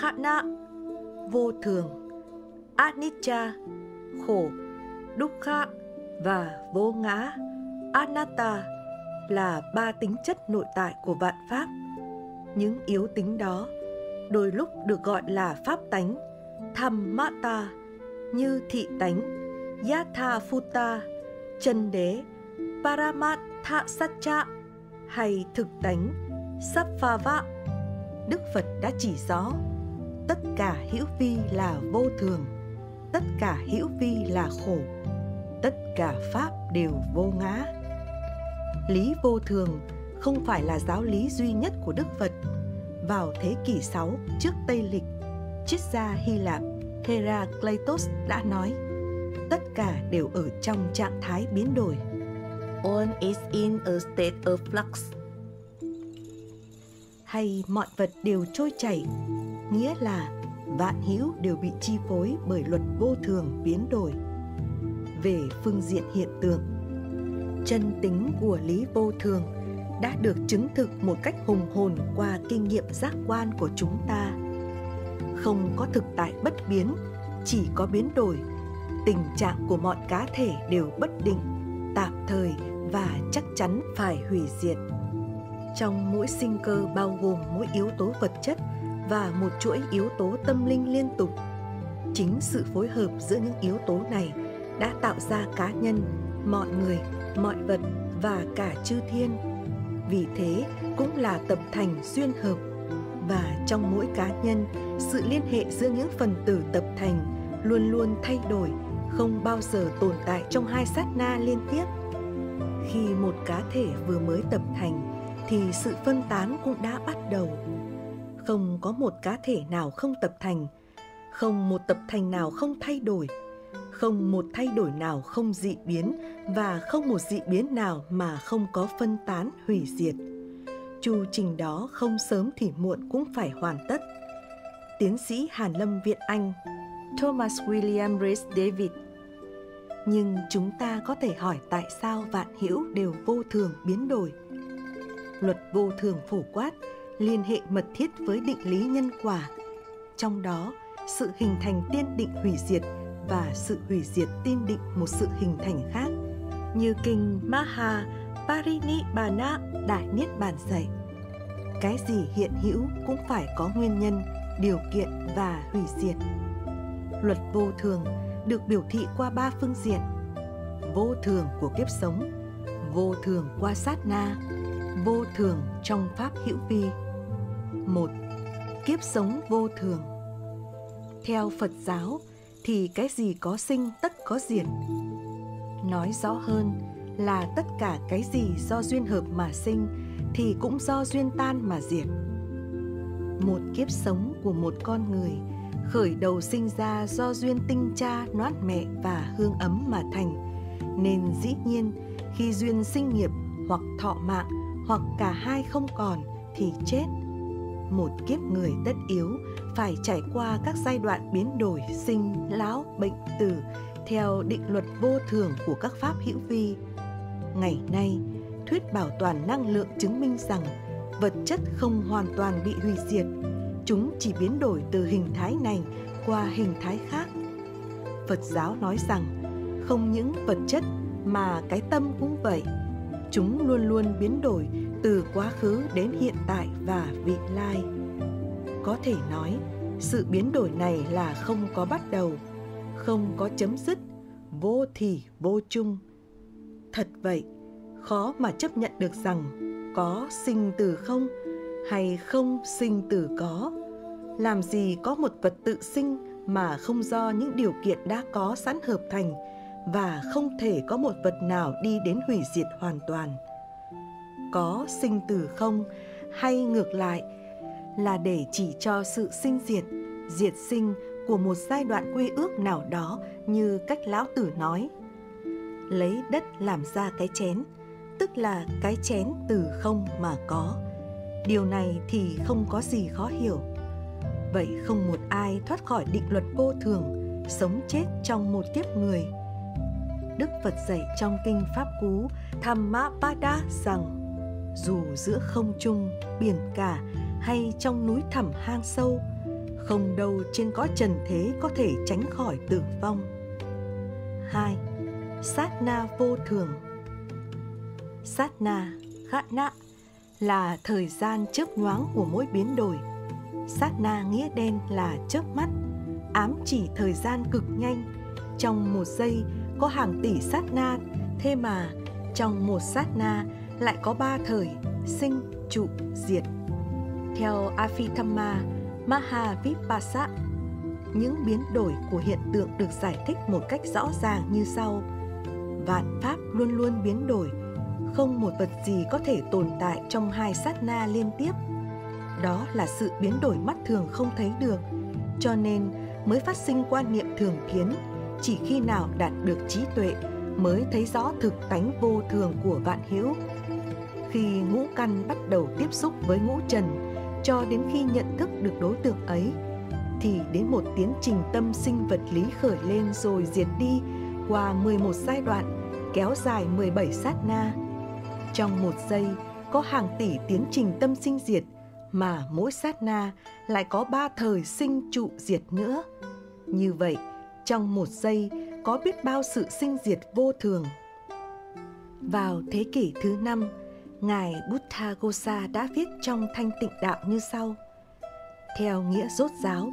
Tị Vô thường Anicca Khổ Dukkha và vô ngã Anatta là ba tính chất nội tại của vạn pháp. Những yếu tính đó đôi lúc được gọi là pháp tánh, Dhammata như thị tánh, Yatha Phuta, chân đế, Paramatha Satcha hay thực tánh, Sappava. Đức Phật đã chỉ rõ tất cả hữu vi là vô thường, tất cả hữu vi là khổ, tất cả pháp đều vô ngã. Lý vô thường không phải là giáo lý duy nhất của Đức Phật. Vào thế kỷ 6 trước Tây Lịch, triết gia Hy Lạp Heraclitus đã nói tất cả đều ở trong trạng thái biến đổi. All is in a state of flux. Hay mọi vật đều trôi chảy, nghĩa là vạn hữu đều bị chi phối bởi luật vô thường biến đổi. Về phương diện hiện tượng, chân tính của lý vô thường đã được chứng thực một cách hùng hồn qua kinh nghiệm giác quan của chúng ta. Không có thực tại bất biến chỉ có biến đổi tình trạng của mọi cá thể đều bất định tạm thời và chắc chắn phải hủy diệt trong mỗi sinh cơ bao gồm mỗi yếu tố vật chất và một chuỗi yếu tố tâm linh liên tục. Chính sự phối hợp giữa những yếu tố này đã tạo ra cá nhân, mọi người, mọi vật và cả chư thiên. Vì thế cũng là tập thành duyên hợp và trong mỗi cá nhân, sự liên hệ giữa những phần tử tập thành luôn luôn thay đổi, không bao giờ tồn tại trong hai sát na liên tiếp. Khi một cá thể vừa mới tập thành thì sự phân tán cũng đã bắt đầu. Không có một cá thể nào không tập thành, không một tập thành nào không thay đổi, không một thay đổi nào không dị biến và không một dị biến nào mà không có phân tán, hủy diệt. Chu trình đó không sớm thì muộn cũng phải hoàn tất. Tiến sĩ hàn lâm viện anh, thomas william rhys david. Nhưng chúng ta có thể hỏi tại sao vạn hữu đều vô thường biến đổi? Luật vô thường phổ quát liên hệ mật thiết với định lý nhân quả trong đó sự hình thành tiên định hủy diệt và sự hủy diệt tiên định một sự hình thành khác như kinh Maha Parinibbana Đại Niết Bàn dạy. Cái gì hiện hữu cũng phải có nguyên nhân, điều kiện và hủy diệt. Luật vô thường được biểu thị qua ba phương diện. Vô thường của kiếp sống, vô thường qua sát na, vô thường trong pháp hữu vi. Một, kiếp sống vô thường. Theo Phật giáo, thì cái gì có sinh tất có diệt nói rõ hơn là tất cả cái gì do duyên hợp mà sinh thì cũng do duyên tan mà diệt một kiếp sống của một con người khởi đầu sinh ra do duyên tinh cha noát mẹ và hương ấm mà thành nên dĩ nhiên khi duyên sinh nghiệp hoặc thọ mạng hoặc cả hai không còn thì chết. Một kiếp người tất yếu phải trải qua các giai đoạn biến đổi sinh, lão, bệnh tử theo định luật vô thường của các pháp hữu vi. Ngày nay, thuyết bảo toàn năng lượng chứng minh rằng vật chất không hoàn toàn bị hủy diệt. Chúng chỉ biến đổi từ hình thái này qua hình thái khác. Phật giáo nói rằng không những vật chất mà cái tâm cũng vậy chúng luôn luôn biến đổi từ quá khứ đến hiện tại và vị lai. Có thể nói, sự biến đổi này là không có bắt đầu, không có chấm dứt, vô thì vô chung. Thật vậy, khó mà chấp nhận được rằng có sinh từ không hay không sinh từ có. Làm gì có một vật tự sinh mà không do những điều kiện đã có sẵn hợp thành và không thể có một vật nào đi đến hủy diệt hoàn toàn. Có sinh từ không hay ngược lại là để chỉ cho sự sinh diệt diệt sinh của một giai đoạn quy ước nào đó như cách lão tử nói. Lấy đất làm ra cái chén, tức là cái chén từ không mà có. Điều này thì không có gì khó hiểu. Vậy không một ai thoát khỏi định luật vô thường, sống chết trong một kiếp người đức phật dạy trong kinh pháp cú Thammapada rằng dù giữa không trung biển cả hay trong núi thẳm hang sâu không đâu trên cõi trần thế có thể tránh khỏi tử vong 2. Sát na vô thường Sát na, khát nạ là thời gian chớp nhoáng của mỗi biến đổi. Sát na nghĩa đen là chớp mắt, ám chỉ thời gian cực nhanh. Trong một giây có hàng tỷ sát na, thế mà trong một sát na lại có ba thời sinh, trụ, diệt. Theo Afitama Mahavipassa, những biến đổi của hiện tượng được giải thích một cách rõ ràng như sau. Vạn pháp luôn luôn biến đổi, không một vật gì có thể tồn tại trong hai sát na liên tiếp. Đó là sự biến đổi mắt thường không thấy được, cho nên mới phát sinh quan niệm thường kiến, chỉ khi nào đạt được trí tuệ mới thấy rõ thực tánh vô thường của vạn hữu. Khi ngũ căn bắt đầu tiếp xúc với ngũ trần, cho đến khi nhận thức được đối tượng ấy, thì đến một tiến trình tâm sinh vật lý khởi lên rồi diệt đi qua 11 giai đoạn, kéo dài 17 sát na. Trong một giây có hàng tỷ tiến trình tâm sinh diệt mà mỗi sát na lại có ba thời sinh trụ diệt nữa. Như vậy, trong một giây có biết bao sự sinh diệt vô thường. Vào thế kỷ thứ năm, Ngài Buddhaghosa đã viết trong Thanh Tịnh Đạo như sau. Theo nghĩa rốt giáo,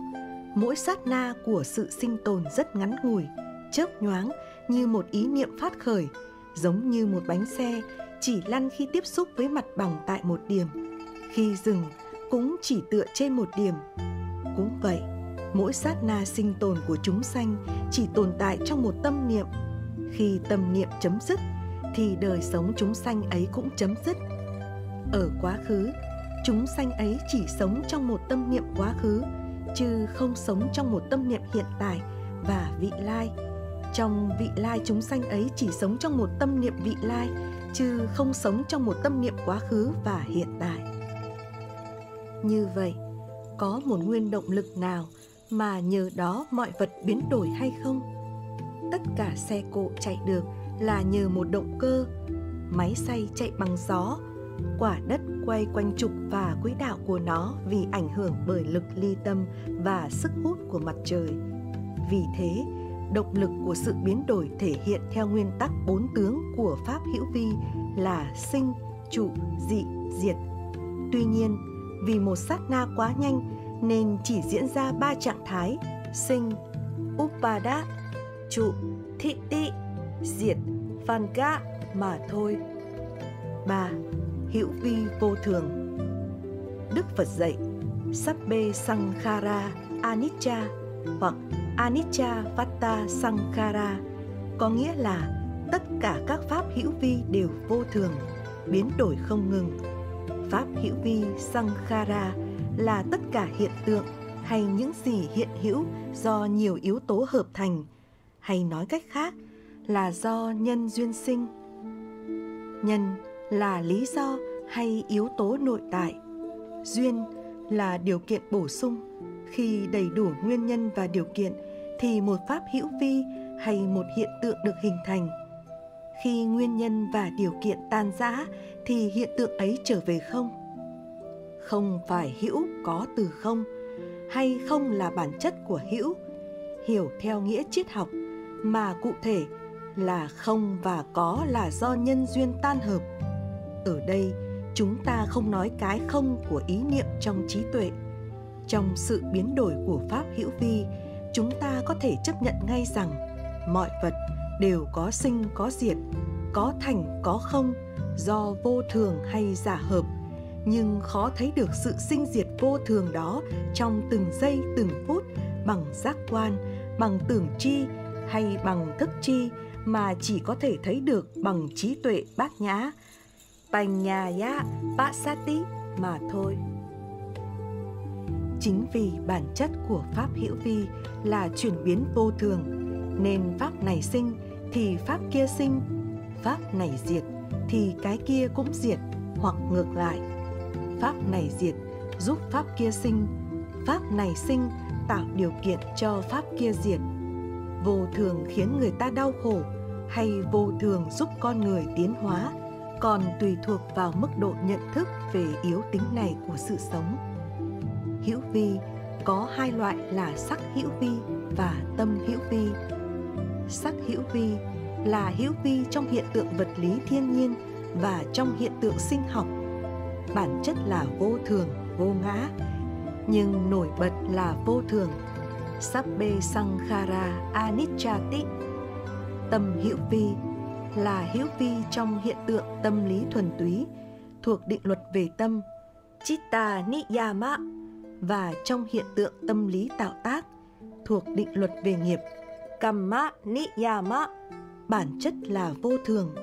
mỗi sát na của sự sinh tồn rất ngắn ngủi, chớp nhoáng như một ý niệm phát khởi, giống như một bánh xe chỉ lăn khi tiếp xúc với mặt bằng tại một điểm, khi dừng cũng chỉ tựa trên một điểm. Cũng vậy, mỗi sát na sinh tồn của chúng sanh chỉ tồn tại trong một tâm niệm. Khi tâm niệm chấm dứt thì đời sống chúng sanh ấy cũng chấm dứt. Ở quá khứ, chúng sanh ấy chỉ sống trong một tâm niệm quá khứ, chứ không sống trong một tâm niệm hiện tại và vị lai. Trong vị lai chúng sanh ấy chỉ sống trong một tâm niệm vị lai, chứ không sống trong một tâm niệm quá khứ và hiện tại. Như vậy, có một nguyên động lực nào mà nhờ đó mọi vật biến đổi hay không? Tất cả xe cộ chạy được là nhờ một động cơ. Máy xay chạy bằng gió. Quả đất quay quanh trục và quỹ đạo của nó vì ảnh hưởng bởi lực ly tâm và sức hút của mặt trời. Vì thế, động lực của sự biến đổi thể hiện theo nguyên tắc bốn tướng của pháp hữu vi là sinh, trụ, dị, diệt. Tuy nhiên, vì một sát na quá nhanh nên chỉ diễn ra ba trạng thái sinh upada trụ thị tị diệt phan ca mà thôi. ba Hữu vi vô thường Đức Phật dạy Sabbe Sankhara Anicca hoặc Anicca Vata Sankhara có nghĩa là tất cả các pháp hữu vi đều vô thường, biến đổi không ngừng. Pháp hữu vi Sankhara là tất cả hiện tượng hay những gì hiện hữu do nhiều yếu tố hợp thành, hay nói cách khác là do nhân duyên sinh. Nhân là lý do hay yếu tố nội tại duyên là điều kiện bổ sung. Khi đầy đủ nguyên nhân và điều kiện thì một pháp hữu vi hay một hiện tượng được hình thành. Khi nguyên nhân và điều kiện tan rã thì hiện tượng ấy trở về không không phải hữu có từ không, hay không là bản chất của hữu, hiểu theo nghĩa triết học, mà cụ thể là không và có là do nhân duyên tan hợp. Ở đây, chúng ta không nói cái không của ý niệm trong trí tuệ. Trong sự biến đổi của pháp hữu vi, chúng ta có thể chấp nhận ngay rằng mọi vật đều có sinh có diệt, có thành có không, do vô thường hay giả hợp nhưng khó thấy được sự sinh diệt vô thường đó trong từng giây từng phút bằng giác quan bằng tưởng chi hay bằng thức chi mà chỉ có thể thấy được bằng trí tuệ bát nhã, Panyaya Pasati mà thôi. Chính vì bản chất của Pháp hữu vi là chuyển biến vô thường, nên Pháp này sinh thì Pháp kia sinh, Pháp này diệt thì cái kia cũng diệt hoặc ngược lại. Pháp này diệt giúp Pháp kia sinh, Pháp này sinh tạo điều kiện cho Pháp kia diệt. Vô thường khiến người ta đau khổ hay vô thường giúp con người tiến hóa còn tùy thuộc vào mức độ nhận thức về yếu tính này của sự sống. Hữu vi có hai loại là sắc hữu vi và tâm hữu vi. Sắc hữu vi là hữu vi trong hiện tượng vật lý thiên nhiên và trong hiện tượng sinh học. Bản chất là vô thường, vô ngã, nhưng nổi bật là vô thường. Sabbe sankhara anicchati. Tâm hữu vi là hữu vi trong hiện tượng tâm lý thuần túy thuộc định luật về tâm chitta niyama và trong hiện tượng tâm lý tạo tác thuộc định luật về nghiệp kamma niyama bản chất là vô thường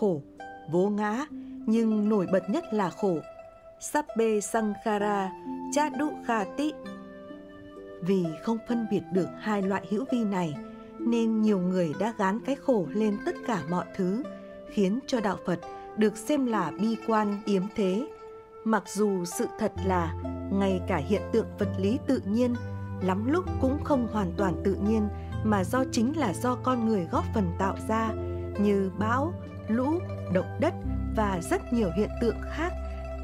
khổ vô ngã nhưng nổi bật nhất là khổ sabbe sankhara chadukhati vì không phân biệt được hai loại hữu vi này nên nhiều người đã gán cái khổ lên tất cả mọi thứ, khiến cho đạo Phật được xem là bi quan yếm thế. Mặc dù sự thật là ngay cả hiện tượng vật lý tự nhiên lắm lúc cũng không hoàn toàn tự nhiên mà do chính là do con người góp phần tạo ra như bão, lũ, động đất và rất nhiều hiện tượng khác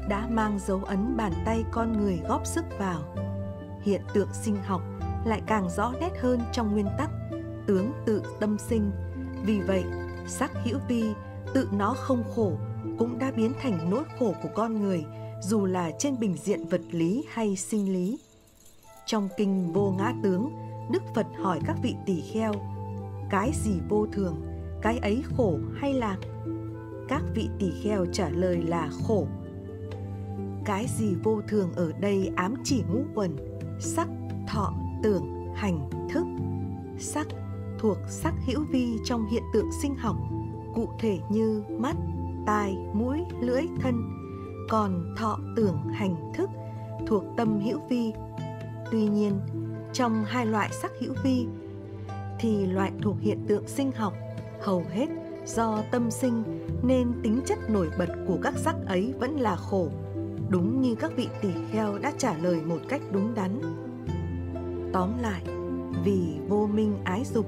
đã mang dấu ấn bàn tay con người góp sức vào. Hiện tượng sinh học lại càng rõ nét hơn trong nguyên tắc tướng tự tâm sinh. Vì vậy, sắc hữu vi tự nó không khổ cũng đã biến thành nỗi khổ của con người dù là trên bình diện vật lý hay sinh lý. Trong kinh Vô Ngã Tướng, Đức Phật hỏi các vị tỳ kheo, cái gì vô thường, cái ấy khổ hay lạc? Các vị tỳ kheo trả lời là khổ. Cái gì vô thường ở đây ám chỉ ngũ quần, sắc, thọ, tưởng, hành, thức. Sắc thuộc sắc hữu vi trong hiện tượng sinh học, cụ thể như mắt, tai, mũi, lưỡi, thân. Còn thọ tưởng hành thức thuộc tâm hữu vi. Tuy nhiên, trong hai loại sắc hữu vi thì loại thuộc hiện tượng sinh học hầu hết do tâm sinh, nên tính chất nổi bật của các sắc ấy vẫn là khổ, đúng như các vị tỷ kheo đã trả lời một cách đúng đắn. Tóm lại, vì vô minh ái dục,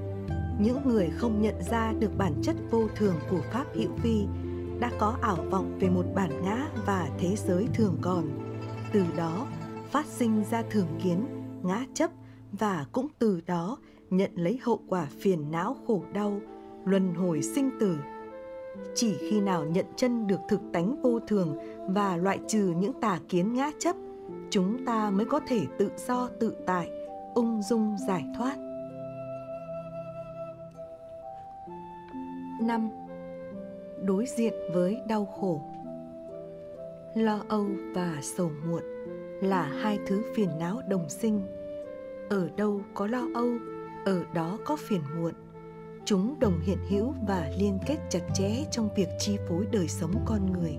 những người không nhận ra được bản chất vô thường của pháp hữu vi đã có ảo vọng về một bản ngã và thế giới thường còn. Từ đó, phát sinh ra thường kiến, ngã chấp và cũng từ đó nhận lấy hậu quả phiền não khổ đau luân hồi sinh tử chỉ khi nào nhận chân được thực tánh vô thường và loại trừ những tà kiến ngã chấp chúng ta mới có thể tự do tự tại ung dung giải thoát 5. Đối diện với đau khổ Lo âu và sầu muộn là hai thứ phiền não đồng sinh. Ở đâu có lo âu, ở đó có phiền muộn. Chúng đồng hiện hữu và liên kết chặt chẽ trong việc chi phối đời sống con người.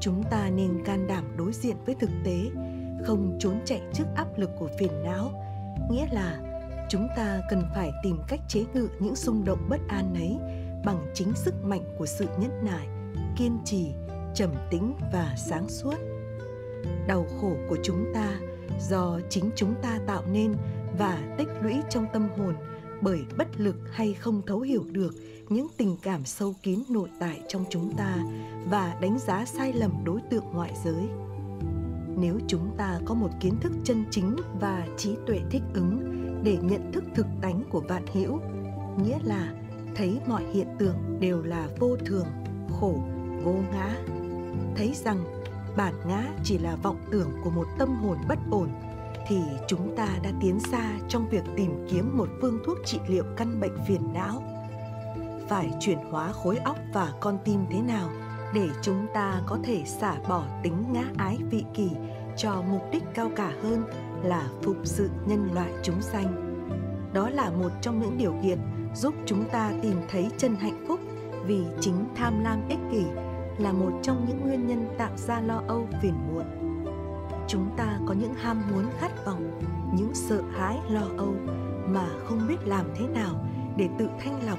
Chúng ta nên can đảm đối diện với thực tế, không trốn chạy trước áp lực của phiền não, nghĩa là chúng ta cần phải tìm cách chế ngự những xung động bất an ấy bằng chính sức mạnh của sự nhẫn nại, kiên trì, trầm tĩnh và sáng suốt. Đau khổ của chúng ta do chính chúng ta tạo nên và tích lũy trong tâm hồn bởi bất lực hay không thấu hiểu được những tình cảm sâu kín nội tại trong chúng ta và đánh giá sai lầm đối tượng ngoại giới. Nếu chúng ta có một kiến thức chân chính và trí tuệ thích ứng để nhận thức thực tánh của vạn hữu, nghĩa là thấy mọi hiện tượng đều là vô thường, khổ, vô ngã. Thấy rằng bản ngã chỉ là vọng tưởng của một tâm hồn bất ổn thì chúng ta đã tiến xa trong việc tìm kiếm một phương thuốc trị liệu căn bệnh phiền não. Phải chuyển hóa khối óc và con tim thế nào để chúng ta có thể xả bỏ tính ngã ái vị kỷ cho mục đích cao cả hơn là phục sự nhân loại chúng sanh? Đó là một trong những điều kiện giúp chúng ta tìm thấy chân hạnh phúc, vì chính tham lam ích kỷ là một trong những nguyên nhân tạo ra lo âu phiền muộn chúng ta có những ham muốn khát vọng, những sợ hãi, lo âu mà không biết làm thế nào để tự thanh lọc.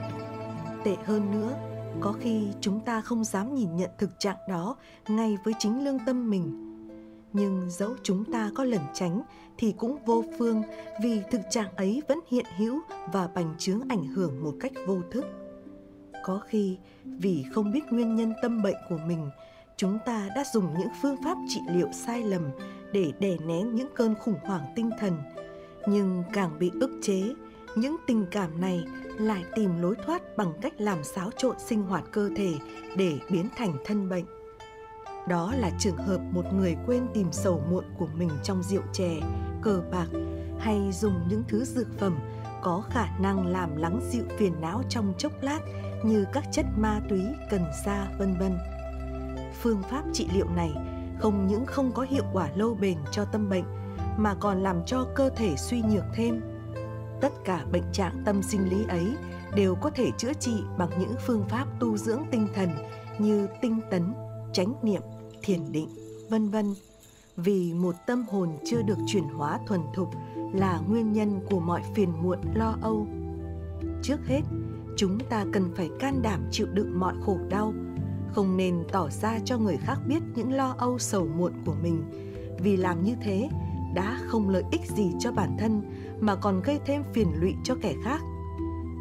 Tệ hơn nữa, có khi chúng ta không dám nhìn nhận thực trạng đó ngay với chính lương tâm mình. Nhưng dẫu chúng ta có lẩn tránh thì cũng vô phương vì thực trạng ấy vẫn hiện hữu và bành trướng ảnh hưởng một cách vô thức. Có khi, vì không biết nguyên nhân tâm bệnh của mình, chúng ta đã dùng những phương pháp trị liệu sai lầm để đè nén những cơn khủng hoảng tinh thần nhưng càng bị ức chế những tình cảm này lại tìm lối thoát bằng cách làm xáo trộn sinh hoạt cơ thể để biến thành thân bệnh đó là trường hợp một người quên tìm sầu muộn của mình trong rượu chè cờ bạc hay dùng những thứ dược phẩm có khả năng làm lắng dịu phiền não trong chốc lát như các chất ma túy, cần sa, vân vân. Phương pháp trị liệu này không những không có hiệu quả lâu bền cho tâm bệnh mà còn làm cho cơ thể suy nhược thêm. Tất cả bệnh trạng tâm sinh lý ấy đều có thể chữa trị bằng những phương pháp tu dưỡng tinh thần như tinh tấn, chánh niệm, thiền định, vân vân. Vì một tâm hồn chưa được chuyển hóa thuần thục là nguyên nhân của mọi phiền muộn lo âu. Trước hết, chúng ta cần phải can đảm chịu đựng mọi khổ đau, không nên tỏ ra cho người khác biết những lo âu sầu muộn của mình, vì làm như thế đã không lợi ích gì cho bản thân mà còn gây thêm phiền lụy cho kẻ khác.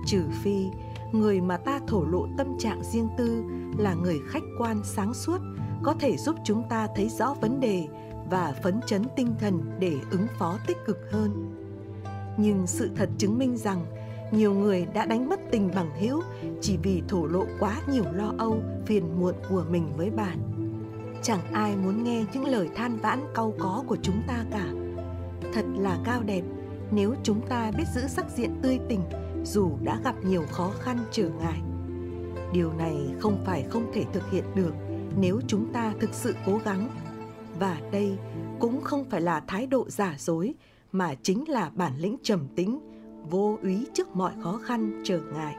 Trừ phi người mà ta thổ lộ tâm trạng riêng tư là người khách quan sáng suốt có thể giúp chúng ta thấy rõ vấn đề và phấn chấn tinh thần để ứng phó tích cực hơn nhưng sự thật chứng minh rằng nhiều người đã đánh mất tình bằng hữu chỉ vì thổ lộ quá nhiều lo âu, phiền muộn của mình với bạn. Chẳng ai muốn nghe những lời than vãn cau có của chúng ta cả. Thật là cao đẹp, nếu chúng ta biết giữ sắc diện tươi tỉnh, dù đã gặp nhiều khó khăn trở ngại. Điều này không phải không thể thực hiện được nếu chúng ta thực sự cố gắng. Và đây cũng không phải là thái độ giả dối, mà chính là bản lĩnh trầm tính vô úy trước mọi khó khăn trở ngại.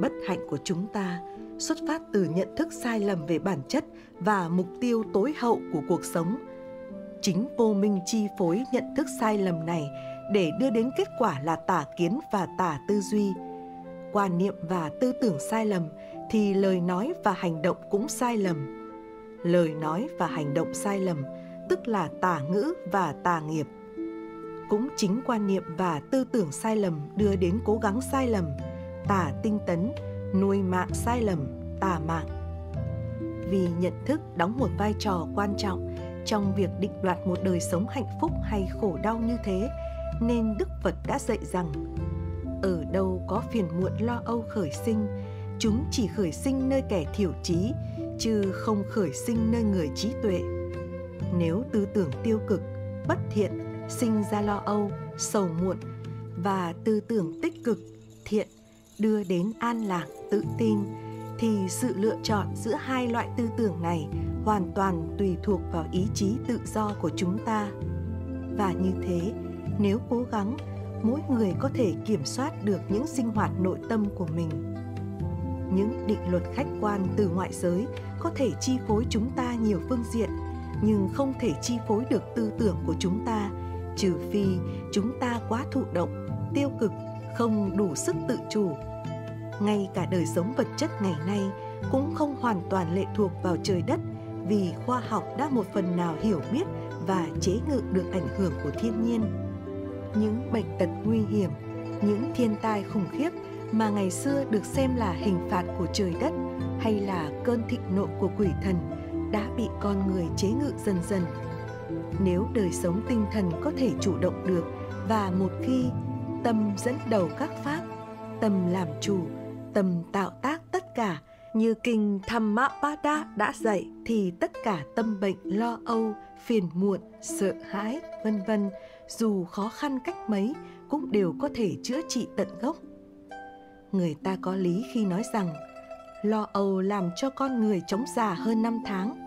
Bất hạnh của chúng ta xuất phát từ nhận thức sai lầm về bản chất và mục tiêu tối hậu của cuộc sống. Chính vô minh chi phối nhận thức sai lầm này để đưa đến kết quả là tà kiến và tà tư duy. Quan niệm và tư tưởng sai lầm thì lời nói và hành động cũng sai lầm. Lời nói và hành động sai lầm, tức là tà ngữ và tà nghiệp cũng chính quan niệm và tư tưởng sai lầm đưa đến cố gắng sai lầm, tà tinh tấn, nuôi mạng sai lầm, tà mạng. Vì nhận thức đóng một vai trò quan trọng trong việc định đoạt một đời sống hạnh phúc hay khổ đau như thế, nên đức phật đã dạy rằng, ở đâu có phiền muộn lo âu khởi sinh, chúng chỉ khởi sinh nơi kẻ thiểu trí, chứ không khởi sinh nơi người trí tuệ. Nếu tư tưởng tiêu cực, bất thiện sinh ra lo âu, sầu muộn và tư tưởng tích cực, thiện, đưa đến an lạc, tự tin, thì sự lựa chọn giữa hai loại tư tưởng này hoàn toàn tùy thuộc vào ý chí tự do của chúng ta. Và như thế, nếu cố gắng, mỗi người có thể kiểm soát được những sinh hoạt nội tâm của mình. Những định luật khách quan từ ngoại giới có thể chi phối chúng ta nhiều phương diện, nhưng không thể chi phối được tư tưởng của chúng ta trừ phi chúng ta quá thụ động, tiêu cực, không đủ sức tự chủ. Ngay cả đời sống vật chất ngày nay cũng không hoàn toàn lệ thuộc vào trời đất vì khoa học đã một phần nào hiểu biết và chế ngự được ảnh hưởng của thiên nhiên. Những bệnh tật nguy hiểm, những thiên tai khủng khiếp mà ngày xưa được xem là hình phạt của trời đất hay là cơn thịnh nộ của quỷ thần đã bị con người chế ngự dần dần nếu đời sống tinh thần có thể chủ động được và một khi tâm dẫn đầu các pháp tâm làm chủ tâm tạo tác tất cả như kinh Thammapada đã dạy thì tất cả tâm bệnh lo âu, phiền muộn, sợ hãi, vân vân, dù khó khăn cách mấy cũng đều có thể chữa trị tận gốc. Người ta có lý khi nói rằng lo âu làm cho con người chống già hơn năm tháng.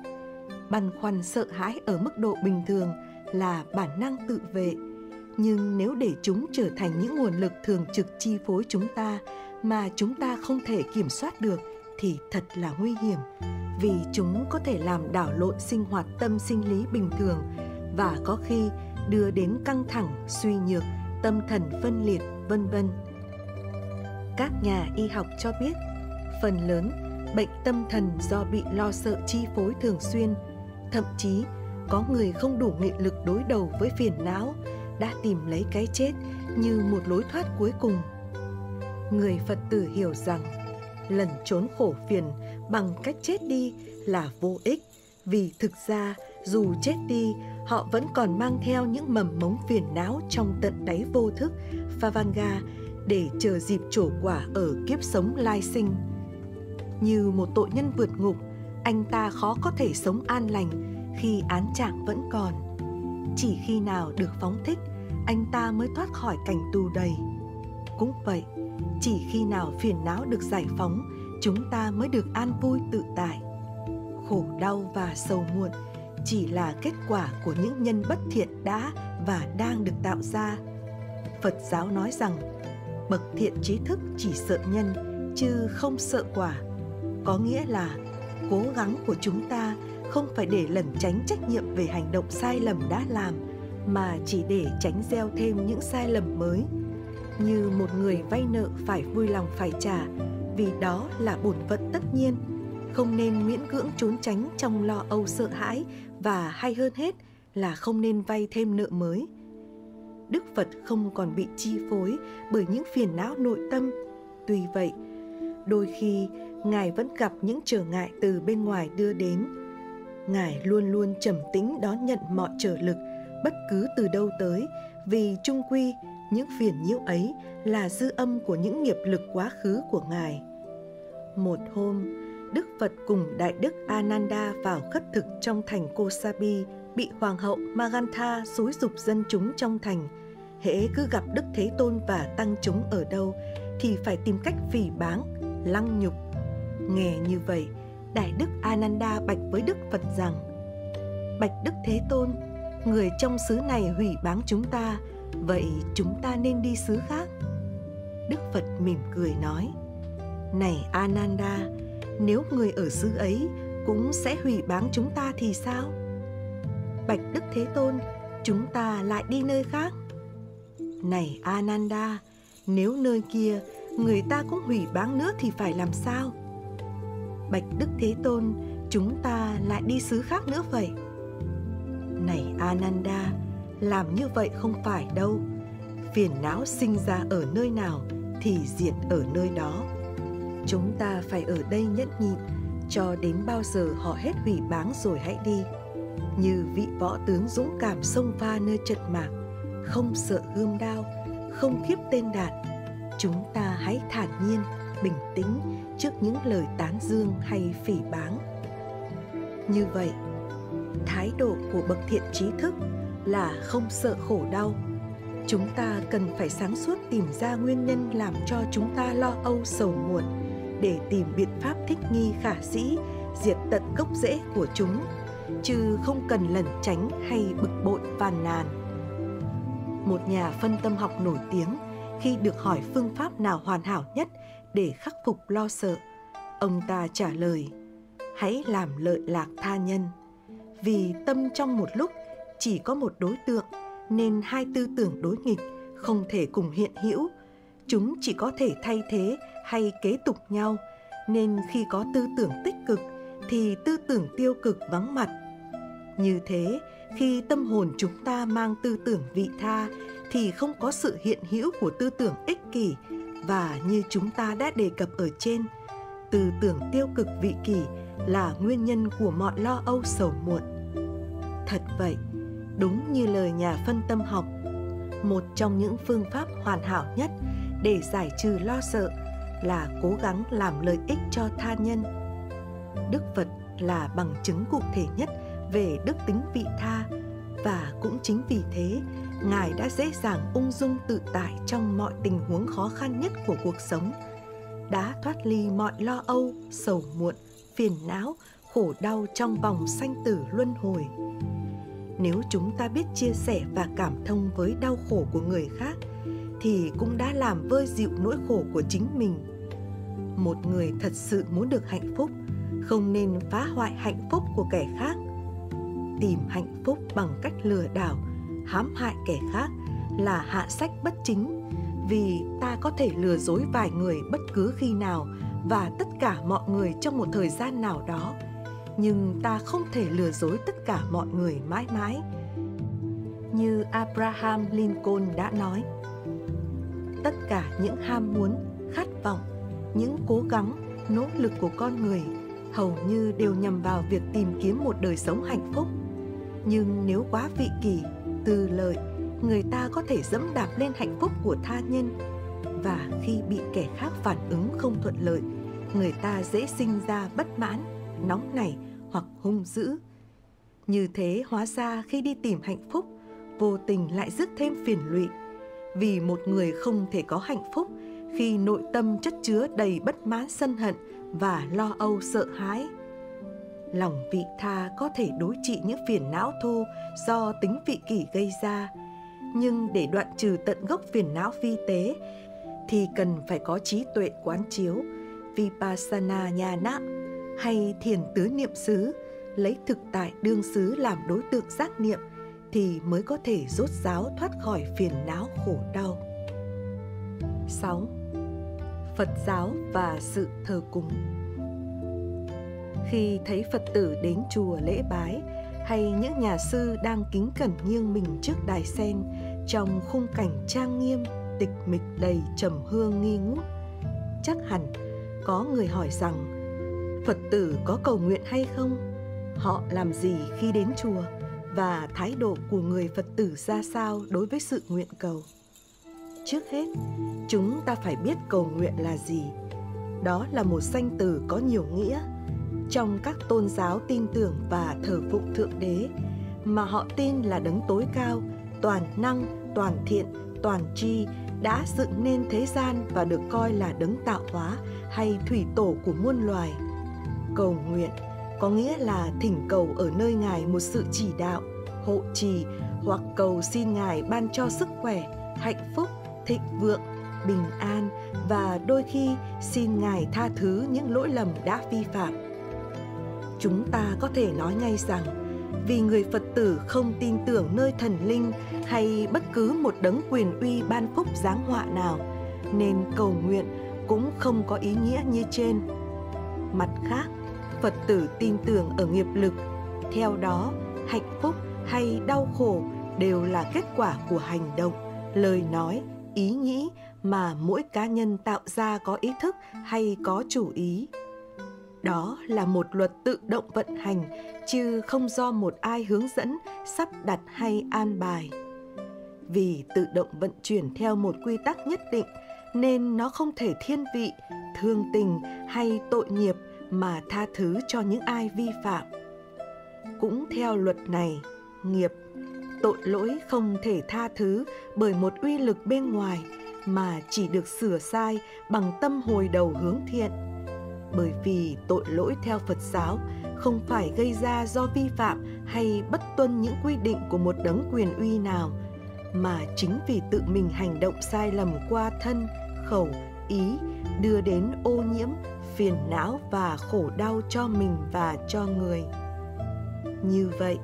Băn khoăn sợ hãi ở mức độ bình thường là bản năng tự vệ, nhưng nếu để chúng trở thành những nguồn lực thường trực chi phối chúng ta mà chúng ta không thể kiểm soát được thì thật là nguy hiểm vì chúng có thể làm đảo lộn sinh hoạt tâm sinh lý bình thường và có khi đưa đến căng thẳng, suy nhược, tâm thần phân liệt, vân vân. Các nhà y học cho biết, phần lớn bệnh tâm thần do bị lo sợ chi phối thường xuyên, thậm chí có người không đủ nghị lực đối đầu với phiền não, đã tìm lấy cái chết như một lối thoát cuối cùng. Người Phật tử hiểu rằng lần trốn khổ phiền bằng cách chết đi là vô ích vì thực ra dù chết đi họ vẫn còn mang theo những mầm mống phiền não trong tận đáy vô thức Favanga để chờ dịp trổ quả ở kiếp sống lai sinh. Như một tội nhân vượt ngục, anh ta khó có thể sống an lành khi án trạng vẫn còn. Chỉ khi nào được phóng thích, anh ta mới thoát khỏi cảnh tù đầy. Cũng vậy, chỉ khi nào phiền não được giải phóng, chúng ta mới được an vui tự tại. Khổ đau và sầu muộn chỉ là kết quả của những nhân bất thiện đã và đang được tạo ra. Phật giáo nói rằng bậc thiện trí thức chỉ sợ nhân chứ không sợ quả, có nghĩa là cố gắng của chúng ta không phải để lẩn tránh trách nhiệm về hành động sai lầm đã làm, mà chỉ để tránh gieo thêm những sai lầm mới. Như một người vay nợ phải vui lòng phải trả, vì đó là bổn phận tất nhiên. Không nên miễn cưỡng trốn tránh trong lo âu sợ hãi và hay hơn hết là không nên vay thêm nợ mới. Đức phật không còn bị chi phối bởi những phiền não nội tâm. Tuy vậy, đôi khi ngài vẫn gặp những trở ngại từ bên ngoài đưa đến. Ngài luôn luôn trầm tĩnh đón nhận mọi trở lực, bất cứ từ đâu tới, vì trung quy, những phiền nhiễu ấy là dư âm của những nghiệp lực quá khứ của ngài. Một hôm, đức phật cùng đại đức ananda vào khất thực trong thành kosabi, bị hoàng hậu magantha xúi dục dân chúng trong thành. Hễ cứ gặp đức thế tôn và tăng chúng ở đâu thì phải tìm cách phỉ báng, lăng nhục nghe như vậy, đại đức ananda bạch với đức phật rằng, bạch đức thế tôn, người trong xứ này hủy báng chúng ta, vậy chúng ta nên đi xứ khác. Đức phật mỉm cười nói, này ananda, nếu người ở xứ ấy cũng sẽ hủy báng chúng ta thì sao? Bạch đức thế tôn, chúng ta lại đi nơi khác. Này ananda, nếu nơi kia người ta cũng hủy báng nữa thì phải làm sao? Bạch đức thế tôn, chúng ta lại đi xứ khác nữa vậy? Này ananda, làm như vậy không phải đâu. Phiền não sinh ra ở nơi nào thì diệt ở nơi đó. Chúng ta phải ở đây nhẫn nhịn, cho đến bao giờ họ hết hủy báng rồi hãy đi. Như vị võ tướng dũng cảm sông pha nơi trận mạc, không sợ gươm đao, không khiếp tên đạn chúng ta hãy thản nhiên bình tĩnh trước những lời tán dương hay phỉ báng. Như vậy, thái độ của bậc thiện trí thức là không sợ khổ đau. Chúng ta cần phải sáng suốt tìm ra nguyên nhân làm cho chúng ta lo âu sầu muộn để tìm biện pháp thích nghi khả dĩ, diệt tận gốc rễ của chúng, chứ không cần lẩn tránh hay bực bội phàn nàn. Một nhà phân tâm học nổi tiếng khi được hỏi phương pháp nào hoàn hảo nhất để khắc phục lo sợ. Ông ta trả lời, hãy làm lợi lạc tha nhân. Vì tâm trong một lúc chỉ có một đối tượng, nên hai tư tưởng đối nghịch không thể cùng hiện hữu. Chúng chỉ có thể thay thế hay kế tục nhau, nên khi có tư tưởng tích cực thì tư tưởng tiêu cực vắng mặt. Như thế, khi tâm hồn chúng ta mang tư tưởng vị tha thì không có sự hiện hữu của tư tưởng ích kỷ và như chúng ta đã đề cập ở trên, tư tưởng tiêu cực vị kỷ là nguyên nhân của mọi lo âu sầu muộn. Thật vậy, đúng như lời nhà phân tâm học, một trong những phương pháp hoàn hảo nhất để giải trừ lo sợ là cố gắng làm lợi ích cho tha nhân. Đức phật là bằng chứng cụ thể nhất về đức tính vị tha và cũng chính vì thế ngài đã dễ dàng ung dung tự tại trong mọi tình huống khó khăn nhất của cuộc sống, đã thoát ly mọi lo âu, sầu muộn, phiền não, khổ đau trong vòng sanh tử luân hồi. Nếu chúng ta biết chia sẻ và cảm thông với đau khổ của người khác, thì cũng đã làm vơi dịu nỗi khổ của chính mình. Một người thật sự muốn được hạnh phúc, không nên phá hoại hạnh phúc của kẻ khác. Tìm hạnh phúc bằng cách lừa đảo hãm hại kẻ khác là hạ sách bất chính, vì ta có thể lừa dối vài người bất cứ khi nào và tất cả mọi người trong một thời gian nào đó. Nhưng ta không thể lừa dối tất cả mọi người mãi mãi. Như abraham lincoln đã nói, tất cả những ham muốn, khát vọng, những cố gắng, nỗ lực của con người hầu như đều nhằm vào việc tìm kiếm một đời sống hạnh phúc. Nhưng nếu quá vị kỷ từ lợi, người ta có thể dẫm đạp lên hạnh phúc của tha nhân. Và khi bị kẻ khác phản ứng không thuận lợi, người ta dễ sinh ra bất mãn, nóng nảy hoặc hung dữ. Như thế hóa ra khi đi tìm hạnh phúc, vô tình lại rước thêm phiền lụy. Vì một người không thể có hạnh phúc khi nội tâm chất chứa đầy bất mãn sân hận và lo âu sợ hãi lòng vị tha có thể đối trị những phiền não thô do tính vị kỷ gây ra nhưng để đoạn trừ tận gốc phiền não vi tế, thì cần phải có trí tuệ quán chiếu, vipassana nhà nạ hay thiền tứ niệm xứ lấy thực tại đương xứ làm đối tượng giác niệm thì mới có thể rốt ráo thoát khỏi phiền não khổ đau. 6. Phật giáo và sự thờ cúng khi thấy Phật tử đến chùa lễ bái hay những nhà sư đang kính cẩn nghiêng mình trước đài sen trong khung cảnh trang nghiêm, tịch mịch đầy trầm hương nghi ngút, chắc hẳn có người hỏi rằng Phật tử có cầu nguyện hay không? Họ làm gì khi đến chùa? và thái độ của người Phật tử ra sao đối với sự nguyện cầu. Trước hết, chúng ta phải biết cầu nguyện là gì. Đó là một danh từ có nhiều nghĩa. Trong các tôn giáo tin tưởng và thờ phụng Thượng Đế, mà họ tin là đấng tối cao, toàn năng, toàn thiện, toàn tri, đã dựng nên thế gian và được coi là đấng tạo hóa hay thủy tổ của muôn loài. Cầu nguyện có nghĩa là thỉnh cầu ở nơi Ngài một sự chỉ đạo, hộ trì hoặc cầu xin Ngài ban cho sức khỏe, hạnh phúc, thịnh vượng, bình an và đôi khi xin Ngài tha thứ những lỗi lầm đã vi phạm. Chúng ta có thể nói ngay rằng vì người Phật tử không tin tưởng nơi thần linh hay bất cứ một đấng quyền uy ban phúc giáng họa nào nên cầu nguyện cũng không có ý nghĩa như trên. Mặt khác, Phật tử tin tưởng ở nghiệp lực, theo đó hạnh phúc hay đau khổ đều là kết quả của hành động, lời nói, ý nghĩ mà mỗi cá nhân tạo ra có ý thức hay có chủ ý. Đó là một luật tự động vận hành chứ không do một ai hướng dẫn, sắp đặt hay an bài. Vì tự động vận chuyển theo một quy tắc nhất định nên nó không thể thiên vị, thương tình hay tội nghiệp mà tha thứ cho những ai vi phạm. Cũng theo luật này, nghiệp, tội lỗi không thể tha thứ bởi một uy lực bên ngoài mà chỉ được sửa sai bằng tâm hồi đầu hướng thiện. Bởi vì tội lỗi theo Phật giáo không phải gây ra do vi phạm hay bất tuân những quy định của một đấng quyền uy nào, mà chính vì tự mình hành động sai lầm qua thân, khẩu, ý đưa đến ô nhiễm phiền não và khổ đau cho mình và cho người. Như vậy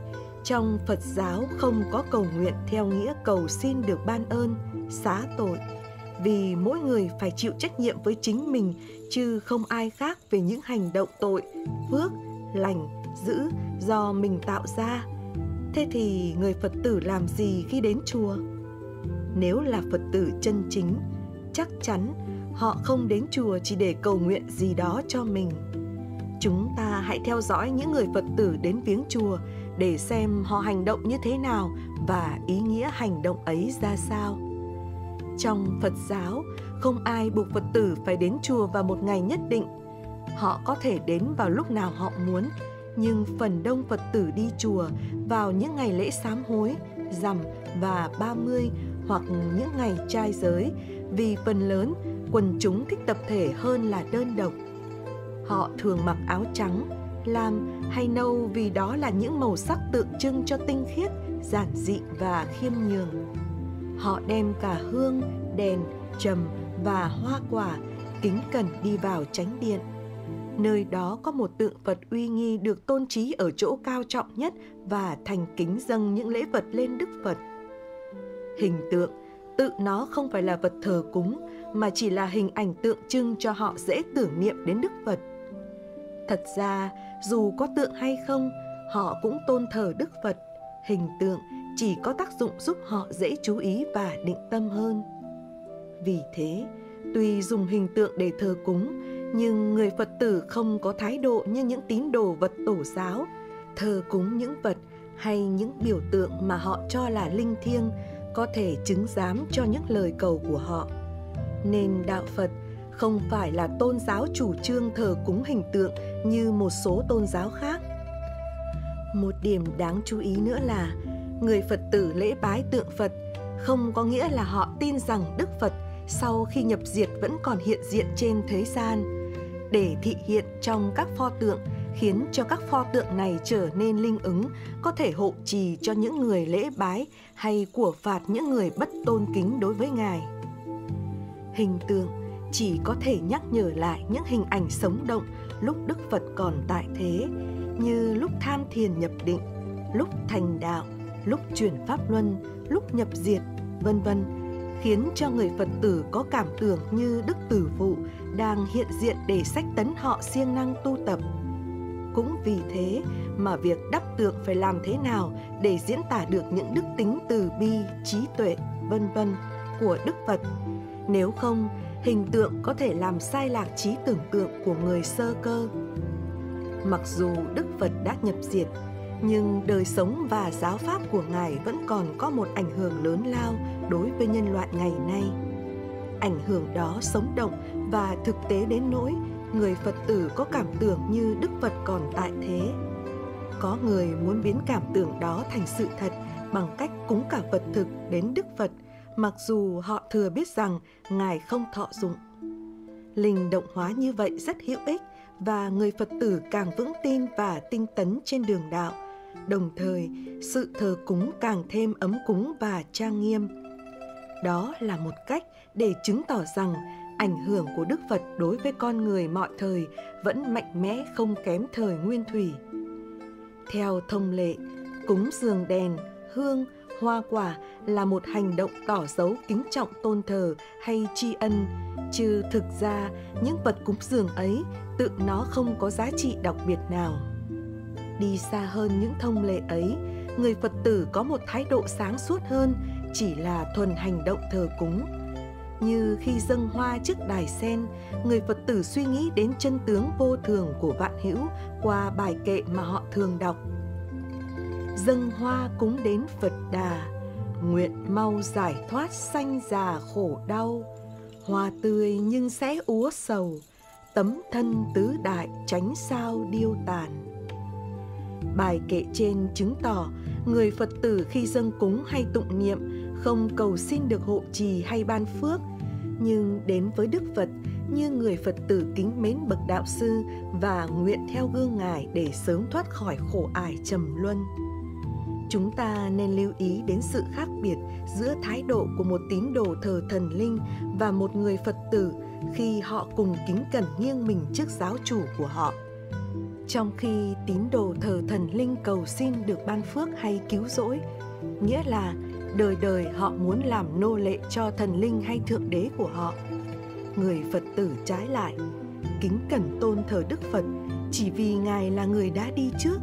trong phật giáo không có cầu nguyện theo nghĩa cầu xin được ban ơn xá tội vì mỗi người phải chịu trách nhiệm với chính mình chứ không ai khác về những hành động tội, phước, lành, dữ do mình tạo ra. Thế thì người phật tử làm gì khi đến chùa? Nếu là phật tử chân chính, chắc chắn họ không đến chùa chỉ để cầu nguyện gì đó cho mình. Chúng ta hãy theo dõi những người phật tử đến viếng chùa để xem họ hành động như thế nào và ý nghĩa hành động ấy ra sao trong phật giáo không ai buộc phật tử phải đến chùa vào một ngày nhất định họ có thể đến vào lúc nào họ muốn nhưng phần đông Phật tử đi chùa vào những ngày lễ sám hối, rằm và 30 hoặc những ngày trai giới vì phần lớn quần chúng thích tập thể hơn là đơn độc. Họ thường mặc áo trắng, lam hay nâu vì đó là những màu sắc tượng trưng cho tinh khiết, giản dị và khiêm nhường. Họ đem cả hương, đèn, trầm và hoa quả kính cẩn đi vào chánh điện. Nơi đó có một tượng Phật uy nghi được tôn trí ở chỗ cao trọng nhất và thành kính dâng những lễ vật lên Đức Phật. Hình tượng tự nó không phải là vật thờ cúng mà chỉ là hình ảnh tượng trưng cho họ dễ tưởng niệm đến Đức Phật. Thật ra, dù có tượng hay không, họ cũng tôn thờ Đức Phật. Hình tượng chỉ có tác dụng giúp họ dễ chú ý và định tâm hơn. Vì thế, tuy dùng hình tượng để thờ cúng, Nhưng người Phật tử không có thái độ như những tín đồ vật tổ giáo, thờ cúng những vật hay những biểu tượng mà họ cho là linh thiêng có thể chứng giám cho những lời cầu của họ. Nên đạo Phật không phải là tôn giáo chủ trương thờ cúng hình tượng như một số tôn giáo khác. Một điểm đáng chú ý nữa là người Phật tử lễ bái tượng Phật không có nghĩa là họ tin rằng Đức Phật sau khi nhập diệt vẫn còn hiện diện trên thế gian để thị hiện trong các pho tượng khiến cho các pho tượng này trở nên linh ứng, có thể hộ trì cho những người lễ bái hay của phạt những người bất tôn kính đối với Ngài. Hình tượng chỉ có thể nhắc nhở lại những hình ảnh sống động lúc Đức Phật còn tại thế, như lúc tham thiền nhập định, lúc thành đạo, lúc chuyển pháp luân, lúc nhập diệt, vân vân, khiến cho người Phật tử có cảm tưởng như Đức Tử Phụ đang hiện diện để sách tấn họ siêng năng tu tập. Cũng vì thế mà việc đắp tượng phải làm thế nào để diễn tả được những đức tính từ bi, trí tuệ, vân vân của Đức Phật. Nếu không, hình tượng có thể làm sai lạc trí tưởng tượng của người sơ cơ. Mặc dù Đức Phật đã nhập diệt, nhưng đời sống và giáo pháp của Ngài vẫn còn có một ảnh hưởng lớn lao đối với nhân loại ngày nay. Ảnh hưởng đó sống động và thực tế đến nỗi người Phật tử có cảm tưởng như Đức Phật còn tại thế. Có người muốn biến cảm tưởng đó thành sự thật bằng cách cúng cả vật thực đến Đức Phật, mặc dù họ thừa biết rằng Ngài không thọ dụng. Linh động hóa như vậy rất hữu ích và người Phật tử càng vững tin và tinh tấn trên đường đạo. Đồng thời, sự thờ cúng càng thêm ấm cúng và trang nghiêm. Đó là một cách để chứng tỏ rằng ảnh hưởng của Đức Phật đối với con người mọi thời vẫn mạnh mẽ không kém thời nguyên thủy. Theo thông lệ, cúng dường đèn, hương, hoa quả là một hành động tỏ dấu kính trọng tôn thờ hay tri ân, chứ thực ra những vật cúng dường ấy tự nó không có giá trị đặc biệt nào. Đi xa hơn những thông lệ ấy, người Phật tử có một thái độ sáng suốt hơn chỉ là thuần hành động thờ cúng như khi dâng hoa trước đài sen, người Phật tử suy nghĩ đến chân tướng vô thường của vạn hữu qua bài kệ mà họ thường đọc. Dâng hoa cúng đến Phật Đà, nguyện mau giải thoát sanh già khổ đau. Hoa tươi nhưng sẽ úa sầu, tấm thân tứ đại tránh sao điêu tàn. Bài kệ trên chứng tỏ người Phật tử khi dâng cúng hay tụng niệm không cầu xin được hộ trì hay ban phước nhưng đến với Đức Phật, như người Phật tử kính mến bậc đạo sư và nguyện theo gương Ngài để sớm thoát khỏi khổ ải trầm luân. Chúng ta nên lưu ý đến sự khác biệt giữa thái độ của một tín đồ thờ thần linh và một người Phật tử khi họ cùng kính cẩn nghiêng mình trước giáo chủ của họ. Trong khi tín đồ thờ thần linh cầu xin được ban phước hay cứu rỗi, nghĩa là đời đời họ muốn làm nô lệ cho thần linh hay thượng đế của họ. Người phật tử trái lại kính cẩn tôn thờ đức phật chỉ vì ngài là người đã đi trước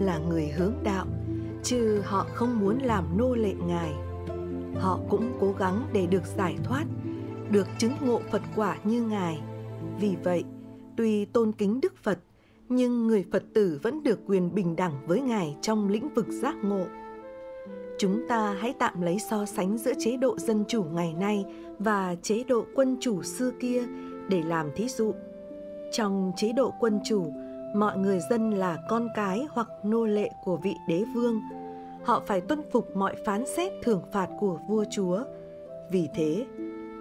là người hướng đạo chứ họ không muốn làm nô lệ ngài. Họ cũng cố gắng để được giải thoát được chứng ngộ phật quả như ngài. Vì vậy tuy tôn kính đức phật nhưng người phật tử vẫn được quyền bình đẳng với ngài trong lĩnh vực giác ngộ chúng ta hãy tạm lấy so sánh giữa chế độ dân chủ ngày nay và chế độ quân chủ xưa kia để làm thí dụ. Trong chế độ quân chủ, mọi người dân là con cái hoặc nô lệ của vị đế vương. Họ phải tuân phục mọi phán xét thưởng phạt của vua chúa. Vì thế,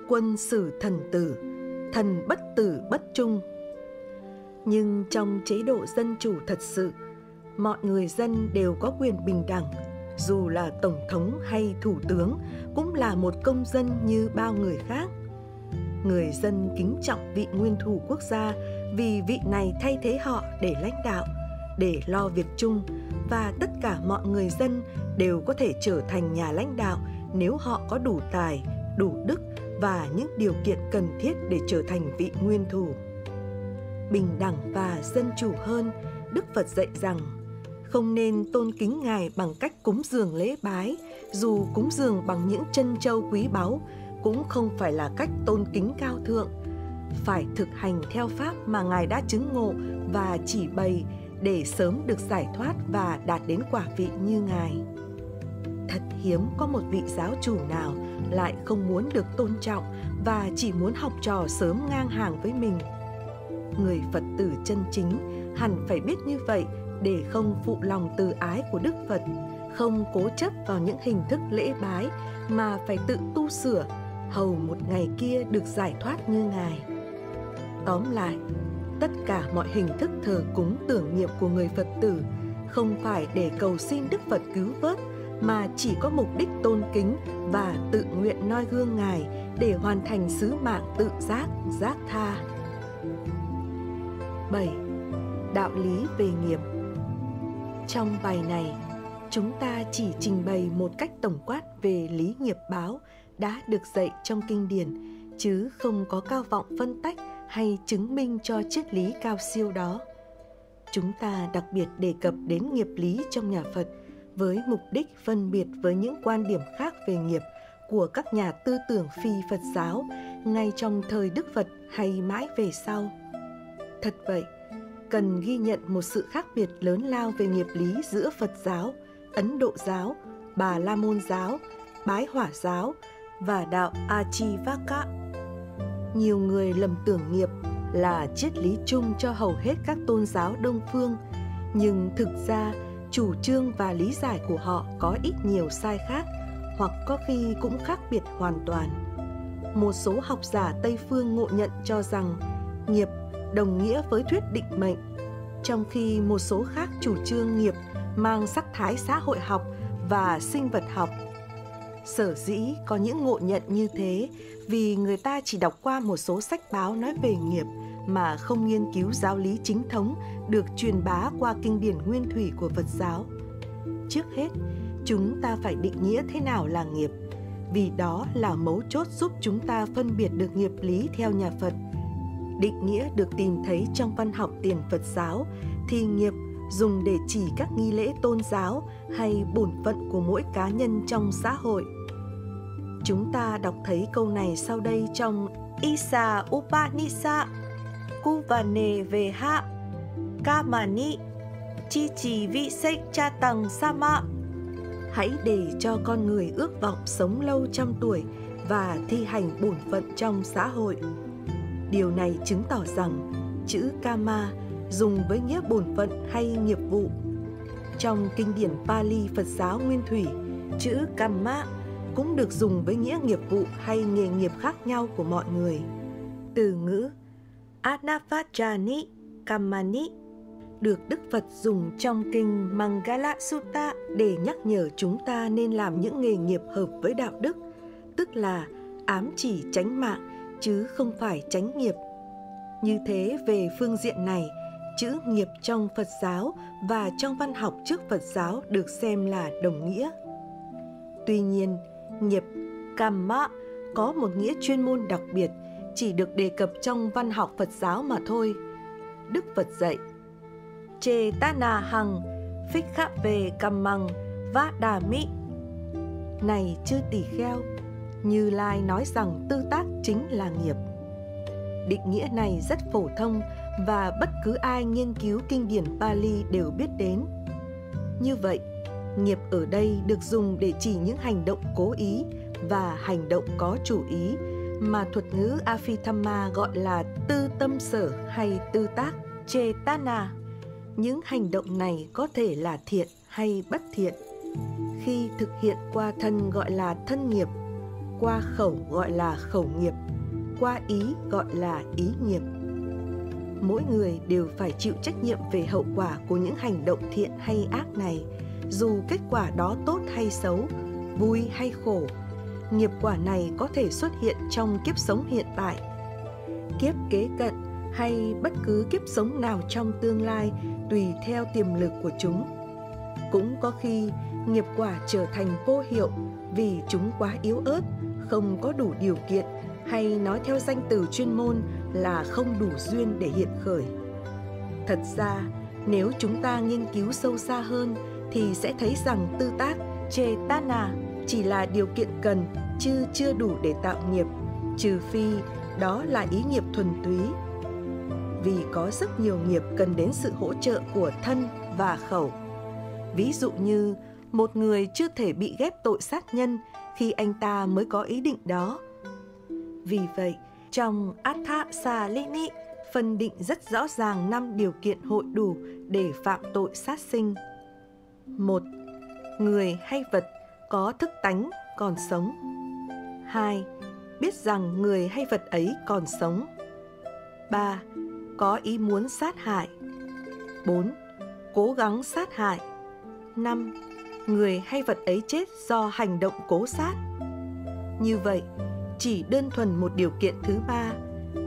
quân xử thần tử, thần bất tử bất trung. Nhưng trong chế độ dân chủ thật sự, mọi người dân đều có quyền bình đẳng dù là tổng thống hay thủ tướng cũng là một công dân như bao người khác. Người dân kính trọng vị nguyên thủ quốc gia vì vị này thay thế họ để lãnh đạo để lo việc chung và tất cả mọi người dân đều có thể trở thành nhà lãnh đạo nếu họ có đủ tài đủ đức và những điều kiện cần thiết để trở thành vị nguyên thủ bình đẳng và dân chủ hơn đức phật dạy rằng không nên tôn kính Ngài bằng cách cúng dường lễ bái, dù cúng dường bằng những chân châu quý báu cũng không phải là cách tôn kính cao thượng, phải thực hành theo pháp mà ngài đã chứng ngộ và chỉ bày để sớm được giải thoát và đạt đến quả vị như ngài. Thật hiếm có một vị giáo chủ nào lại không muốn được tôn trọng và chỉ muốn học trò sớm ngang hàng với mình người phật tử chân chính, hẳn phải biết như vậy để không phụ lòng từ ái của đức phật, không cố chấp vào những hình thức lễ bái mà phải tự tu sửa, hầu một ngày kia được giải thoát như ngài. Tóm lại, tất cả mọi hình thức thờ cúng tưởng niệm của người phật tử không phải để cầu xin đức phật cứu vớt, mà chỉ có mục đích tôn kính và tự nguyện noi gương ngài để hoàn thành sứ mạng tự giác giác tha. 7. Đạo lý về nghiệp Trong bài này, chúng ta chỉ trình bày một cách tổng quát về lý nghiệp báo đã được dạy trong kinh điển, chứ không có cao vọng phân tách hay chứng minh cho triết lý cao siêu đó. Chúng ta đặc biệt đề cập đến nghiệp lý trong nhà Phật với mục đích phân biệt với những quan điểm khác về nghiệp của các nhà tư tưởng phi Phật giáo ngay trong thời Đức Phật hay mãi về sau. Thật vậy, cần ghi nhận một sự khác biệt lớn lao về nghiệp lý giữa Phật giáo, Ấn Độ giáo, Bà La Môn giáo, Bái Hỏa giáo và đạo Achivaka. Nhiều người lầm tưởng nghiệp là triết lý chung cho hầu hết các tôn giáo Đông phương, nhưng thực ra chủ trương và lý giải của họ có ít nhiều sai khác hoặc có khi cũng khác biệt hoàn toàn. Một số học giả Tây phương ngộ nhận cho rằng nghiệp đồng nghĩa với thuyết định mệnh, trong khi một số khác chủ trương nghiệp mang sắc thái xã hội học và sinh vật học. Sở dĩ có những ngộ nhận như thế vì người ta chỉ đọc qua một số sách báo nói về nghiệp mà không nghiên cứu giáo lý chính thống được truyền bá qua kinh điển nguyên thủy của Phật giáo. Trước hết, chúng ta phải định nghĩa thế nào là nghiệp, vì đó là mấu chốt giúp chúng ta phân biệt được nghiệp lý theo nhà Phật – định nghĩa được tìm thấy trong văn học tiền Phật giáo, thì nghiệp dùng để chỉ các nghi lễ tôn giáo hay bổn phận của mỗi cá nhân trong xã hội. Chúng ta đọc thấy câu này sau đây trong Isa Upanisa, Kuvane Veha, Kamani, Chi Chi vi cha tầng sama Hãy để cho con người ước vọng sống lâu trăm tuổi và thi hành bổn phận trong xã hội. Điều này chứng tỏ rằng chữ Kama dùng với nghĩa bổn phận hay nghiệp vụ. Trong kinh điển Pali Phật giáo Nguyên Thủy, chữ Kamma cũng được dùng với nghĩa nghiệp vụ hay nghề nghiệp khác nhau của mọi người. Từ ngữ Anavajani Kamani được Đức Phật dùng trong kinh Mangala Sutta để nhắc nhở chúng ta nên làm những nghề nghiệp hợp với đạo đức, tức là ám chỉ tránh mạng chứ không phải tránh nghiệp. Như thế về phương diện này, chữ nghiệp trong Phật giáo và trong văn học trước Phật giáo được xem là đồng nghĩa. Tuy nhiên, nghiệp Kamma có một nghĩa chuyên môn đặc biệt chỉ được đề cập trong văn học Phật giáo mà thôi. Đức Phật dạy Chê ta na hằng phích khắp về cầm măng vá đà mỹ Này chư tỷ kheo, như Lai nói rằng tư tác chính là nghiệp. Định nghĩa này rất phổ thông và bất cứ ai nghiên cứu kinh điển Pali đều biết đến. Như vậy, nghiệp ở đây được dùng để chỉ những hành động cố ý và hành động có chủ ý mà thuật ngữ Afitama gọi là tư tâm sở hay tư tác Chetana. Những hành động này có thể là thiện hay bất thiện. Khi thực hiện qua thân gọi là thân nghiệp qua khẩu gọi là khẩu nghiệp, qua ý gọi là ý nghiệp. Mỗi người đều phải chịu trách nhiệm về hậu quả của những hành động thiện hay ác này. Dù kết quả đó tốt hay xấu, vui hay khổ, nghiệp quả này có thể xuất hiện trong kiếp sống hiện tại. Kiếp kế cận hay bất cứ kiếp sống nào trong tương lai tùy theo tiềm lực của chúng. Cũng có khi nghiệp quả trở thành vô hiệu vì chúng quá yếu ớt không có đủ điều kiện hay nói theo danh từ chuyên môn là không đủ duyên để hiện khởi thật ra, nếu chúng ta nghiên cứu sâu xa hơn thì sẽ thấy rằng tư tác chetana chỉ là điều kiện cần chứ chưa đủ để tạo nghiệp, trừ phi đó là ý nghiệp thuần túy. Vì có rất nhiều nghiệp cần đến sự hỗ trợ của thân và khẩu. Ví dụ như, một người chưa thể bị ghép tội sát nhân khi anh ta mới có ý định đó. Vì vậy, trong Atha Salini phân định rất rõ ràng năm điều kiện hội đủ để phạm tội sát sinh. một Người hay vật có thức tánh còn sống. 2. Biết rằng người hay vật ấy còn sống. 3. Có ý muốn sát hại. 4. Cố gắng sát hại. 5. Người hay vật ấy chết do hành động cố sát. Như vậy, chỉ đơn thuần một điều kiện thứ ba,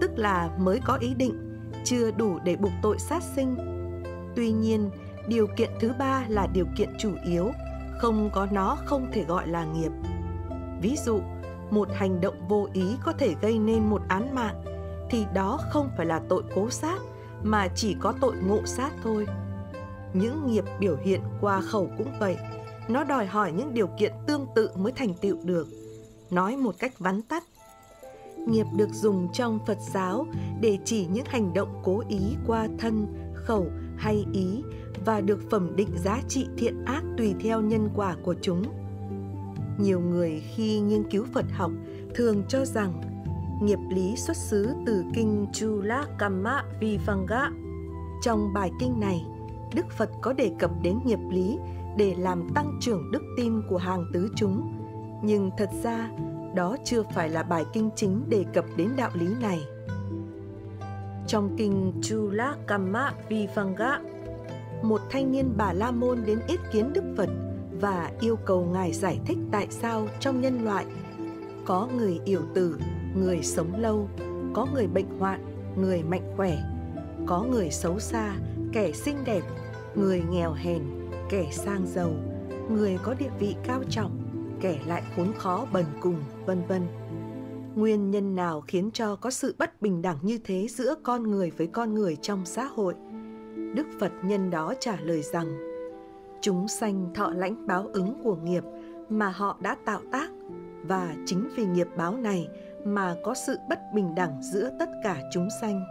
tức là mới có ý định, chưa đủ để buộc tội sát sinh. Tuy nhiên, điều kiện thứ ba là điều kiện chủ yếu, không có nó không thể gọi là nghiệp. Ví dụ, một hành động vô ý có thể gây nên một án mạng thì đó không phải là tội cố sát mà chỉ có tội ngộ sát thôi. Những nghiệp biểu hiện qua khẩu cũng vậy, nó đòi hỏi những điều kiện tương tự mới thành tựu được. Nói một cách vắn tắt, nghiệp được dùng trong Phật giáo để chỉ những hành động cố ý qua thân, khẩu hay ý và được phẩm định giá trị thiện ác tùy theo nhân quả của chúng. Nhiều người khi nghiên cứu Phật học thường cho rằng nghiệp lý xuất xứ từ kinh Chula Kamma Vivanga. Trong bài kinh này, Đức Phật có đề cập đến nghiệp lý để làm tăng trưởng đức tin của hàng tứ chúng. Nhưng thật ra, đó chưa phải là bài kinh chính đề cập đến đạo lý này. Trong kinh Chula Kamma Vivanga, một thanh niên Bà La Môn đến yết kiến Đức Phật và yêu cầu Ngài giải thích tại sao trong nhân loại có người yểu tử, người sống lâu, có người bệnh hoạn, người mạnh khỏe, có người xấu xa, kẻ xinh đẹp, người nghèo hèn, kẻ sang giàu, người có địa vị cao trọng, kẻ lại khốn khó bần cùng, vân vân. Nguyên nhân nào khiến cho có sự bất bình đẳng như thế giữa con người với con người trong xã hội? Đức Phật nhân đó trả lời rằng: Chúng sanh thọ lãnh báo ứng của nghiệp mà họ đã tạo tác và chính vì nghiệp báo này mà có sự bất bình đẳng giữa tất cả chúng sanh.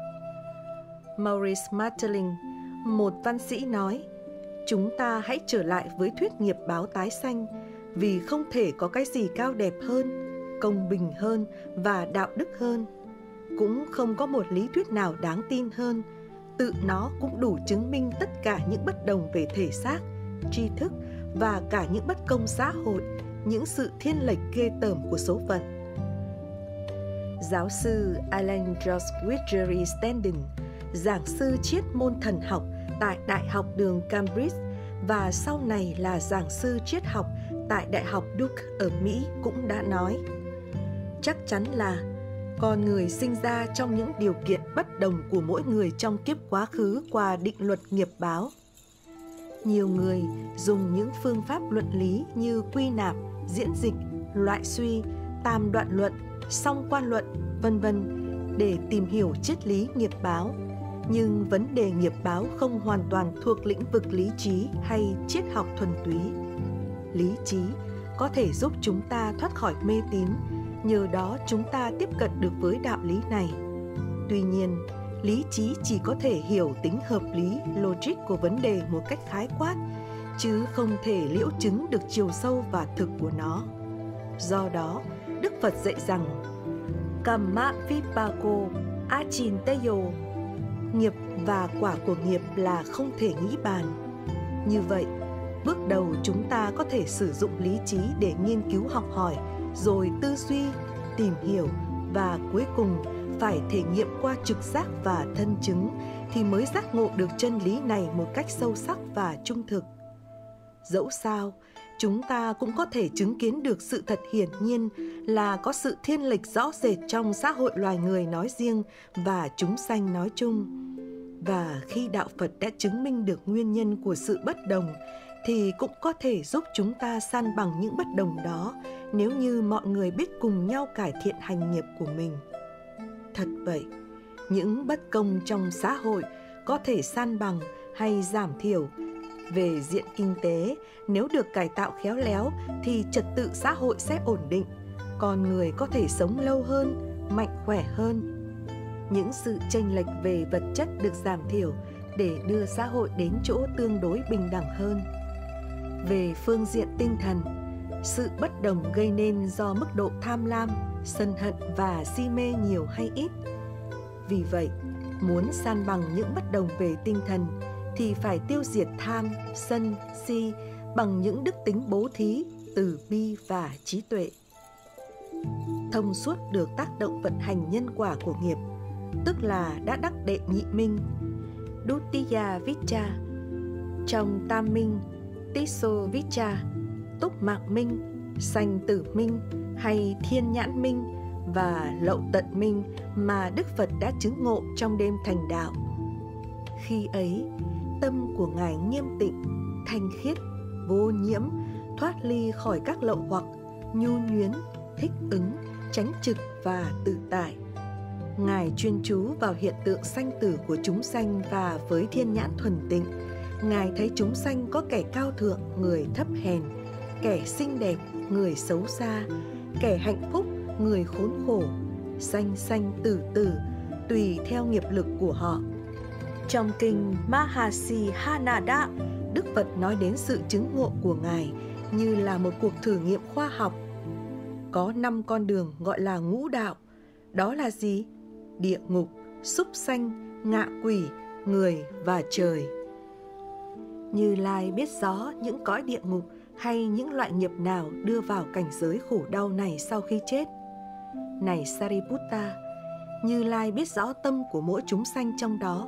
Maurice marteling một văn sĩ nói, chúng ta hãy trở lại với thuyết nghiệp báo tái sanh vì không thể có cái gì cao đẹp hơn, công bình hơn và đạo đức hơn. Cũng không có một lý thuyết nào đáng tin hơn, tự nó cũng đủ chứng minh tất cả những bất đồng về thể xác, tri thức và cả những bất công xã hội, những sự thiên lệch ghê tởm của số phận. Giáo sư Alan George Widgery Standen, giảng sư triết môn thần học tại Đại học đường Cambridge và sau này là giảng sư triết học tại Đại học Duke ở Mỹ cũng đã nói. Chắc chắn là con người sinh ra trong những điều kiện bất đồng của mỗi người trong kiếp quá khứ qua định luật nghiệp báo. Nhiều người dùng những phương pháp luận lý như quy nạp, diễn dịch, loại suy, tam đoạn luận, song quan luận, vân vân để tìm hiểu triết lý nghiệp báo nhưng vấn đề nghiệp báo không hoàn toàn thuộc lĩnh vực lý trí hay triết học thuần túy. Lý trí có thể giúp chúng ta thoát khỏi mê tín, nhờ đó chúng ta tiếp cận được với đạo lý này. Tuy nhiên, lý trí chỉ có thể hiểu tính hợp lý, logic của vấn đề một cách khái quát, chứ không thể liễu chứng được chiều sâu và thực của nó. Do đó, đức phật dạy rằng kamma vipako achinteyo nghiệp và quả của nghiệp là không thể nghĩ bàn. Như vậy, bước đầu chúng ta có thể sử dụng lý trí để nghiên cứu học hỏi, rồi tư duy, tìm hiểu và cuối cùng phải thể nghiệm qua trực giác và thân chứng thì mới giác ngộ được chân lý này một cách sâu sắc và trung thực. Dẫu sao chúng ta cũng có thể chứng kiến được sự thật hiển nhiên là có sự thiên lệch rõ rệt trong xã hội loài người nói riêng và chúng sanh nói chung. Và khi đạo phật đã chứng minh được nguyên nhân của sự bất đồng, thì cũng có thể giúp chúng ta san bằng những bất đồng đó nếu như mọi người biết cùng nhau cải thiện hành nghiệp của mình. Thật vậy, những bất công trong xã hội có thể san bằng hay giảm thiểu về diện kinh tế nếu được cải tạo khéo léo thì trật tự xã hội sẽ ổn định con người có thể sống lâu hơn mạnh khỏe hơn. Những sự chênh lệch về vật chất được giảm thiểu để đưa xã hội đến chỗ tương đối bình đẳng hơn. Về phương diện tinh thần, sự bất đồng gây nên do mức độ tham lam, sân hận và si mê nhiều hay ít. Vì vậy, muốn san bằng những bất đồng về tinh thần thì phải tiêu diệt tham, sân, si bằng những đức tính bố thí, từ bi và trí tuệ. Thông suốt được tác động vận hành nhân quả của nghiệp, tức là đã đắc đệ nhị minh, Dutiya Vicha, trong Tam Minh, Tiso Vicha, Túc Mạng Minh, Sanh Tử Minh hay Thiên Nhãn Minh và Lậu Tận Minh mà Đức Phật đã chứng ngộ trong đêm thành đạo. Khi ấy, tâm của Ngài nghiêm tịnh, thanh khiết, vô nhiễm, thoát ly khỏi các lậu hoặc, nhu nhuyến, thích ứng, tránh trực và tự tại. Ngài chuyên chú vào hiện tượng sanh tử của chúng sanh và với thiên nhãn thuần tịnh, Ngài thấy chúng sanh có kẻ cao thượng, người thấp hèn, kẻ xinh đẹp, người xấu xa, kẻ hạnh phúc, người khốn khổ, sanh sanh tử tử, tùy theo nghiệp lực của họ. Trong kinh Mahasi Hanada, Đức Phật nói đến sự chứng ngộ của Ngài như là một cuộc thử nghiệm khoa học. Có năm con đường gọi là ngũ đạo. Đó là gì? Địa ngục, súc sanh, ngạ quỷ, người và trời. Như Lai biết rõ những cõi địa ngục hay những loại nghiệp nào đưa vào cảnh giới khổ đau này sau khi chết. Này Sariputta, Như Lai biết rõ tâm của mỗi chúng sanh trong đó.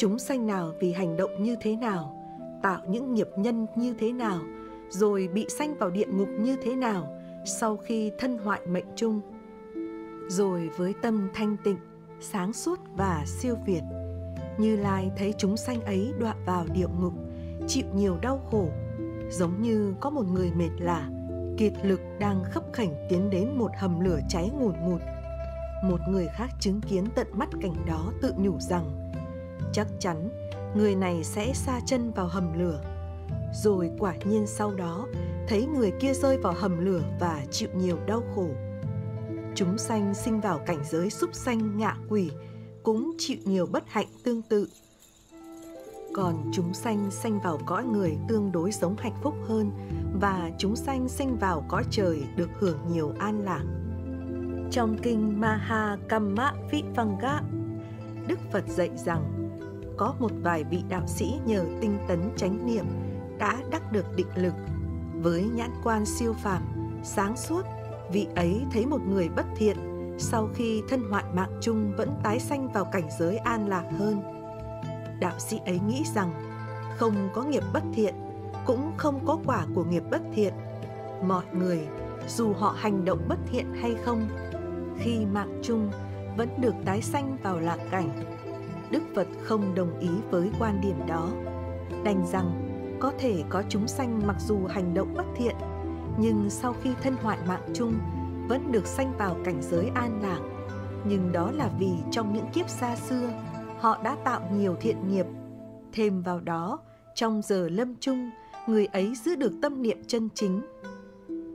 Chúng sanh nào vì hành động như thế nào, tạo những nghiệp nhân như thế nào, rồi bị sanh vào địa ngục như thế nào sau khi thân hoại mệnh chung. Rồi với tâm thanh tịnh, sáng suốt và siêu việt, Như Lai thấy chúng sanh ấy đọa vào địa ngục, chịu nhiều đau khổ, giống như có một người mệt lả, kiệt lực đang khấp khảnh tiến đến một hầm lửa cháy ngùn ngụt. Một người khác chứng kiến tận mắt cảnh đó tự nhủ rằng chắc chắn người này sẽ xa chân vào hầm lửa. Rồi quả nhiên sau đó thấy người kia rơi vào hầm lửa và chịu nhiều đau khổ. Chúng sanh sinh vào cảnh giới súc sanh ngạ quỷ cũng chịu nhiều bất hạnh tương tự còn chúng sanh sanh vào cõi người tương đối sống hạnh phúc hơn và chúng sanh sinh vào cõi trời được hưởng nhiều an lạc. Trong kinh Maha Kamma Vipanga, Đức Phật dạy rằng có một vài vị đạo sĩ nhờ tinh tấn chánh niệm đã đắc được định lực. Với nhãn quan siêu phàm, sáng suốt, vị ấy thấy một người bất thiện sau khi thân hoại mạng chung vẫn tái sanh vào cảnh giới an lạc hơn. Đạo sĩ ấy nghĩ rằng không có nghiệp bất thiện cũng không có quả của nghiệp bất thiện. Mọi người dù họ hành động bất thiện hay không khi mạng chung vẫn được tái sanh vào lạc cảnh đức phật không đồng ý với quan điểm đó đành rằng có thể có chúng sanh mặc dù hành động bất thiện nhưng sau khi thân hoại mạng chung vẫn được sanh vào cảnh giới an lạc nhưng đó là vì trong những kiếp xa xưa họ đã tạo nhiều thiện nghiệp. Thêm vào đó, trong giờ lâm chung, người ấy giữ được tâm niệm chân chính.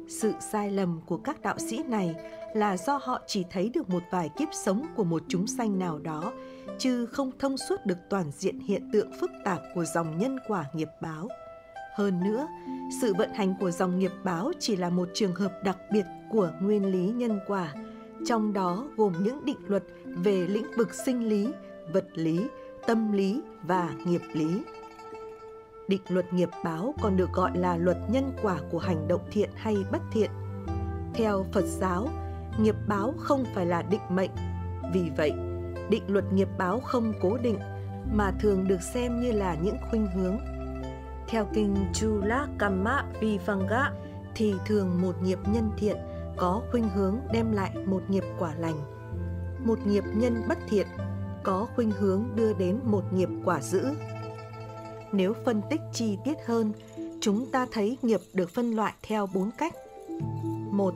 Sự sai lầm của các đạo sĩ này là do họ chỉ thấy được một vài kiếp sống của một chúng sanh nào đó, chứ không thông suốt được toàn diện hiện tượng phức tạp của dòng nhân quả nghiệp báo. Hơn nữa, sự vận hành của dòng nghiệp báo chỉ là một trường hợp đặc biệt của nguyên lý nhân quả, trong đó gồm những định luật về lĩnh vực sinh lý, vật lý, tâm lý và nghiệp lý. Định luật nghiệp báo còn được gọi là luật nhân quả của hành động thiện hay bất thiện. Theo Phật giáo, nghiệp báo không phải là định mệnh. Vì vậy, định luật nghiệp báo không cố định mà thường được xem như là những khuynh hướng. Theo kinh Chula Kamma Vivanga thì thường một nghiệp nhân thiện có khuynh hướng đem lại một nghiệp quả lành. Một nghiệp nhân bất thiện có khuynh hướng đưa đến một nghiệp quả dữ. Nếu phân tích chi tiết hơn, chúng ta thấy nghiệp được phân loại theo bốn cách. Một,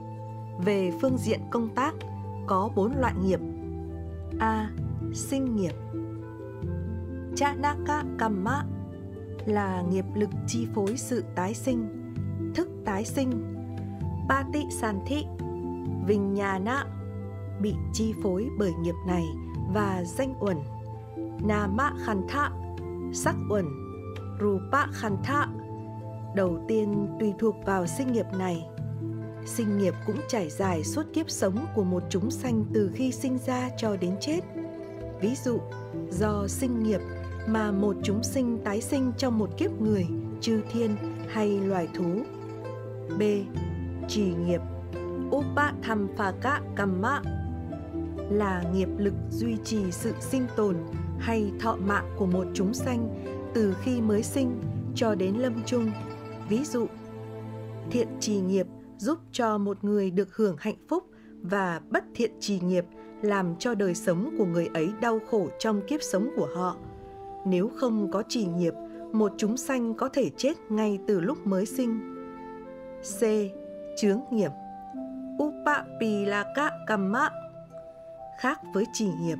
về phương diện công tác có bốn loại nghiệp. A. Sinh nghiệp. Chanaka Kamma là nghiệp lực chi phối sự tái sinh, thức tái sinh. Pati Santhi, nạ bị chi phối bởi nghiệp này và danh uẩn nama khantha sắc uẩn rupa khantha, đầu tiên tùy thuộc vào sinh nghiệp này. Sinh nghiệp cũng trải dài suốt kiếp sống của một chúng sanh từ khi sinh ra cho đến chết. Ví dụ, do sinh nghiệp mà một chúng sinh tái sinh trong một kiếp người, chư thiên hay loài thú. B. Trì nghiệp. Upa tham pha ka kamma là nghiệp lực duy trì sự sinh tồn hay thọ mạng của một chúng sanh từ khi mới sinh cho đến lâm chung. Ví dụ, thiện trì nghiệp giúp cho một người được hưởng hạnh phúc và bất thiện trì nghiệp làm cho đời sống của người ấy đau khổ trong kiếp sống của họ. Nếu không có trì nghiệp, một chúng sanh có thể chết ngay từ lúc mới sinh. C. Chướng nghiệp. Upapilaka kamma. Khác với trì nghiệp,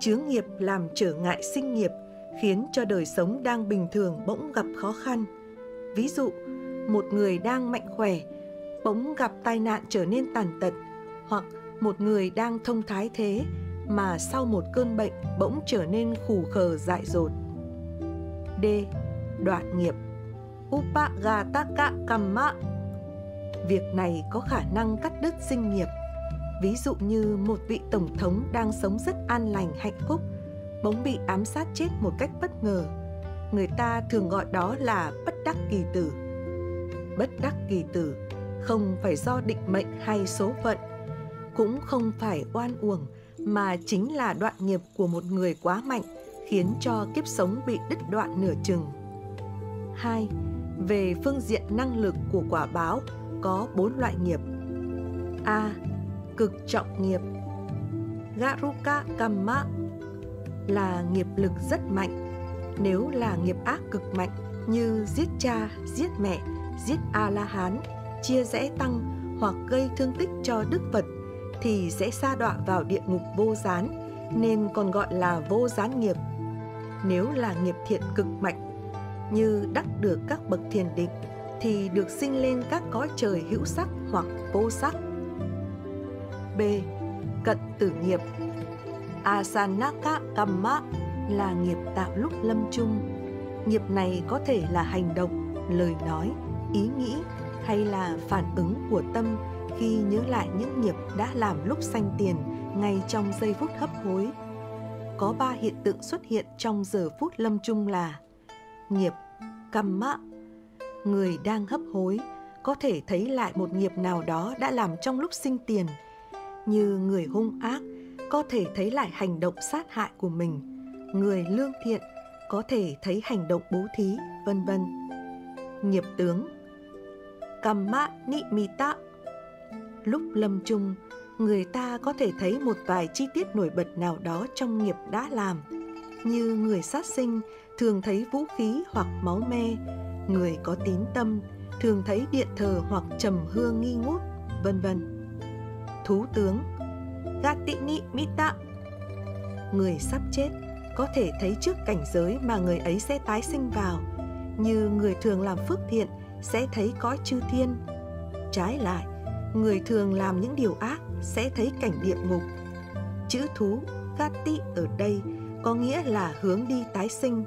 chướng nghiệp làm trở ngại sinh nghiệp khiến cho đời sống đang bình thường bỗng gặp khó khăn ví dụ một người đang mạnh khỏe bỗng gặp tai nạn trở nên tàn tật hoặc một người đang thông thái thế mà sau một cơn bệnh bỗng trở nên khủ khờ dại dột. D. Đoạn nghiệp Upagataka Kamma Việc này có khả năng cắt đứt sinh nghiệp. Ví dụ như một vị tổng thống đang sống rất an lành hạnh phúc, bỗng bị ám sát chết một cách bất ngờ. Người ta thường gọi đó là bất đắc kỳ tử. Bất đắc kỳ tử không phải do định mệnh hay số phận, cũng không phải oan uổng mà chính là đoạn nghiệp của một người quá mạnh khiến cho kiếp sống bị đứt đoạn nửa chừng. 2. Về phương diện năng lực của quả báo có bốn loại nghiệp. A. Cực trọng nghiệp Garuka Kamma là nghiệp lực rất mạnh. Nếu là nghiệp ác cực mạnh như giết cha, giết mẹ, giết A-la-hán, chia rẽ tăng hoặc gây thương tích cho Đức Phật thì sẽ sa đọa vào địa ngục vô gián nên còn gọi là vô gián nghiệp. Nếu là nghiệp thiện cực mạnh như đắc được các bậc thiền định thì được sinh lên các cõi trời hữu sắc hoặc vô sắc. B. Cận tử nghiệp Asanaka Kamma là nghiệp tạo lúc lâm chung. Nghiệp này có thể là hành động, lời nói, ý nghĩ hay là phản ứng của tâm khi nhớ lại những nghiệp đã làm lúc sanh tiền ngay trong giây phút hấp hối. Có ba hiện tượng xuất hiện trong giờ phút lâm chung là nghiệp, kamma, người đang hấp hối có thể thấy lại một nghiệp nào đó đã làm trong lúc sinh tiền như người hung ác có thể thấy lại hành động sát hại của mình. Người lương thiện có thể thấy hành động bố thí, vân vân. Nghiệp tướng. Kamma nimita lúc lâm chung, người ta có thể thấy một vài chi tiết nổi bật nào đó trong nghiệp đã làm. Như người sát sinh thường thấy vũ khí hoặc máu me. Người có tín tâm thường thấy điện thờ hoặc trầm hương nghi ngút, vân vân. Thú tướng. Gati ni mita người sắp chết, có thể thấy trước cảnh giới mà người ấy sẽ tái sinh vào. Như người thường làm phước thiện, sẽ thấy cõi chư thiên. Trái lại, người thường làm những điều ác, sẽ thấy cảnh địa ngục. Chữ thú, gati ở đây, có nghĩa là hướng đi tái sinh.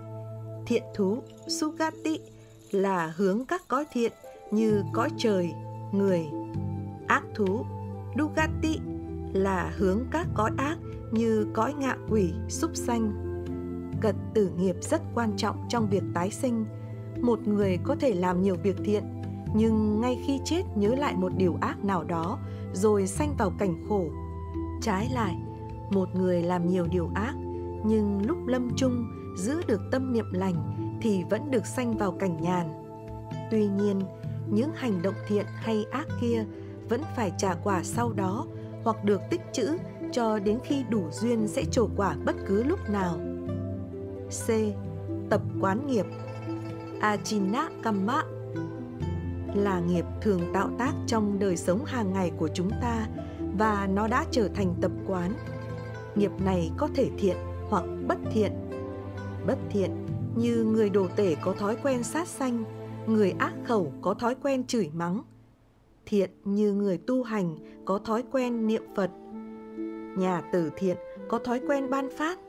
Thiện thú, sugati, là hướng các cõi thiện như cõi trời, người. Ác thú, dugati là hướng các cõi ác như cõi ngạ quỷ, súc sanh. Cật tử nghiệp rất quan trọng trong việc tái sinh. Một người có thể làm nhiều việc thiện, nhưng ngay khi chết nhớ lại một điều ác nào đó, rồi sanh vào cảnh khổ. Trái lại, một người làm nhiều điều ác, nhưng lúc lâm chung, giữ được tâm niệm lành, thì vẫn được sanh vào cảnh nhàn. Tuy nhiên, những hành động thiện hay ác kia vẫn phải trả quả sau đó hoặc được tích trữ cho đến khi đủ duyên sẽ trổ quả bất cứ lúc nào. C. Tập quán nghiệp Achina Kamma là nghiệp thường tạo tác trong đời sống hàng ngày của chúng ta và nó đã trở thành tập quán. Nghiệp này có thể thiện hoặc bất thiện. Bất thiện như người đồ tể có thói quen sát sanh, người ác khẩu có thói quen chửi mắng. Thiện như người tu hành có thói quen niệm Phật. nhà từ thiện có thói quen ban phát.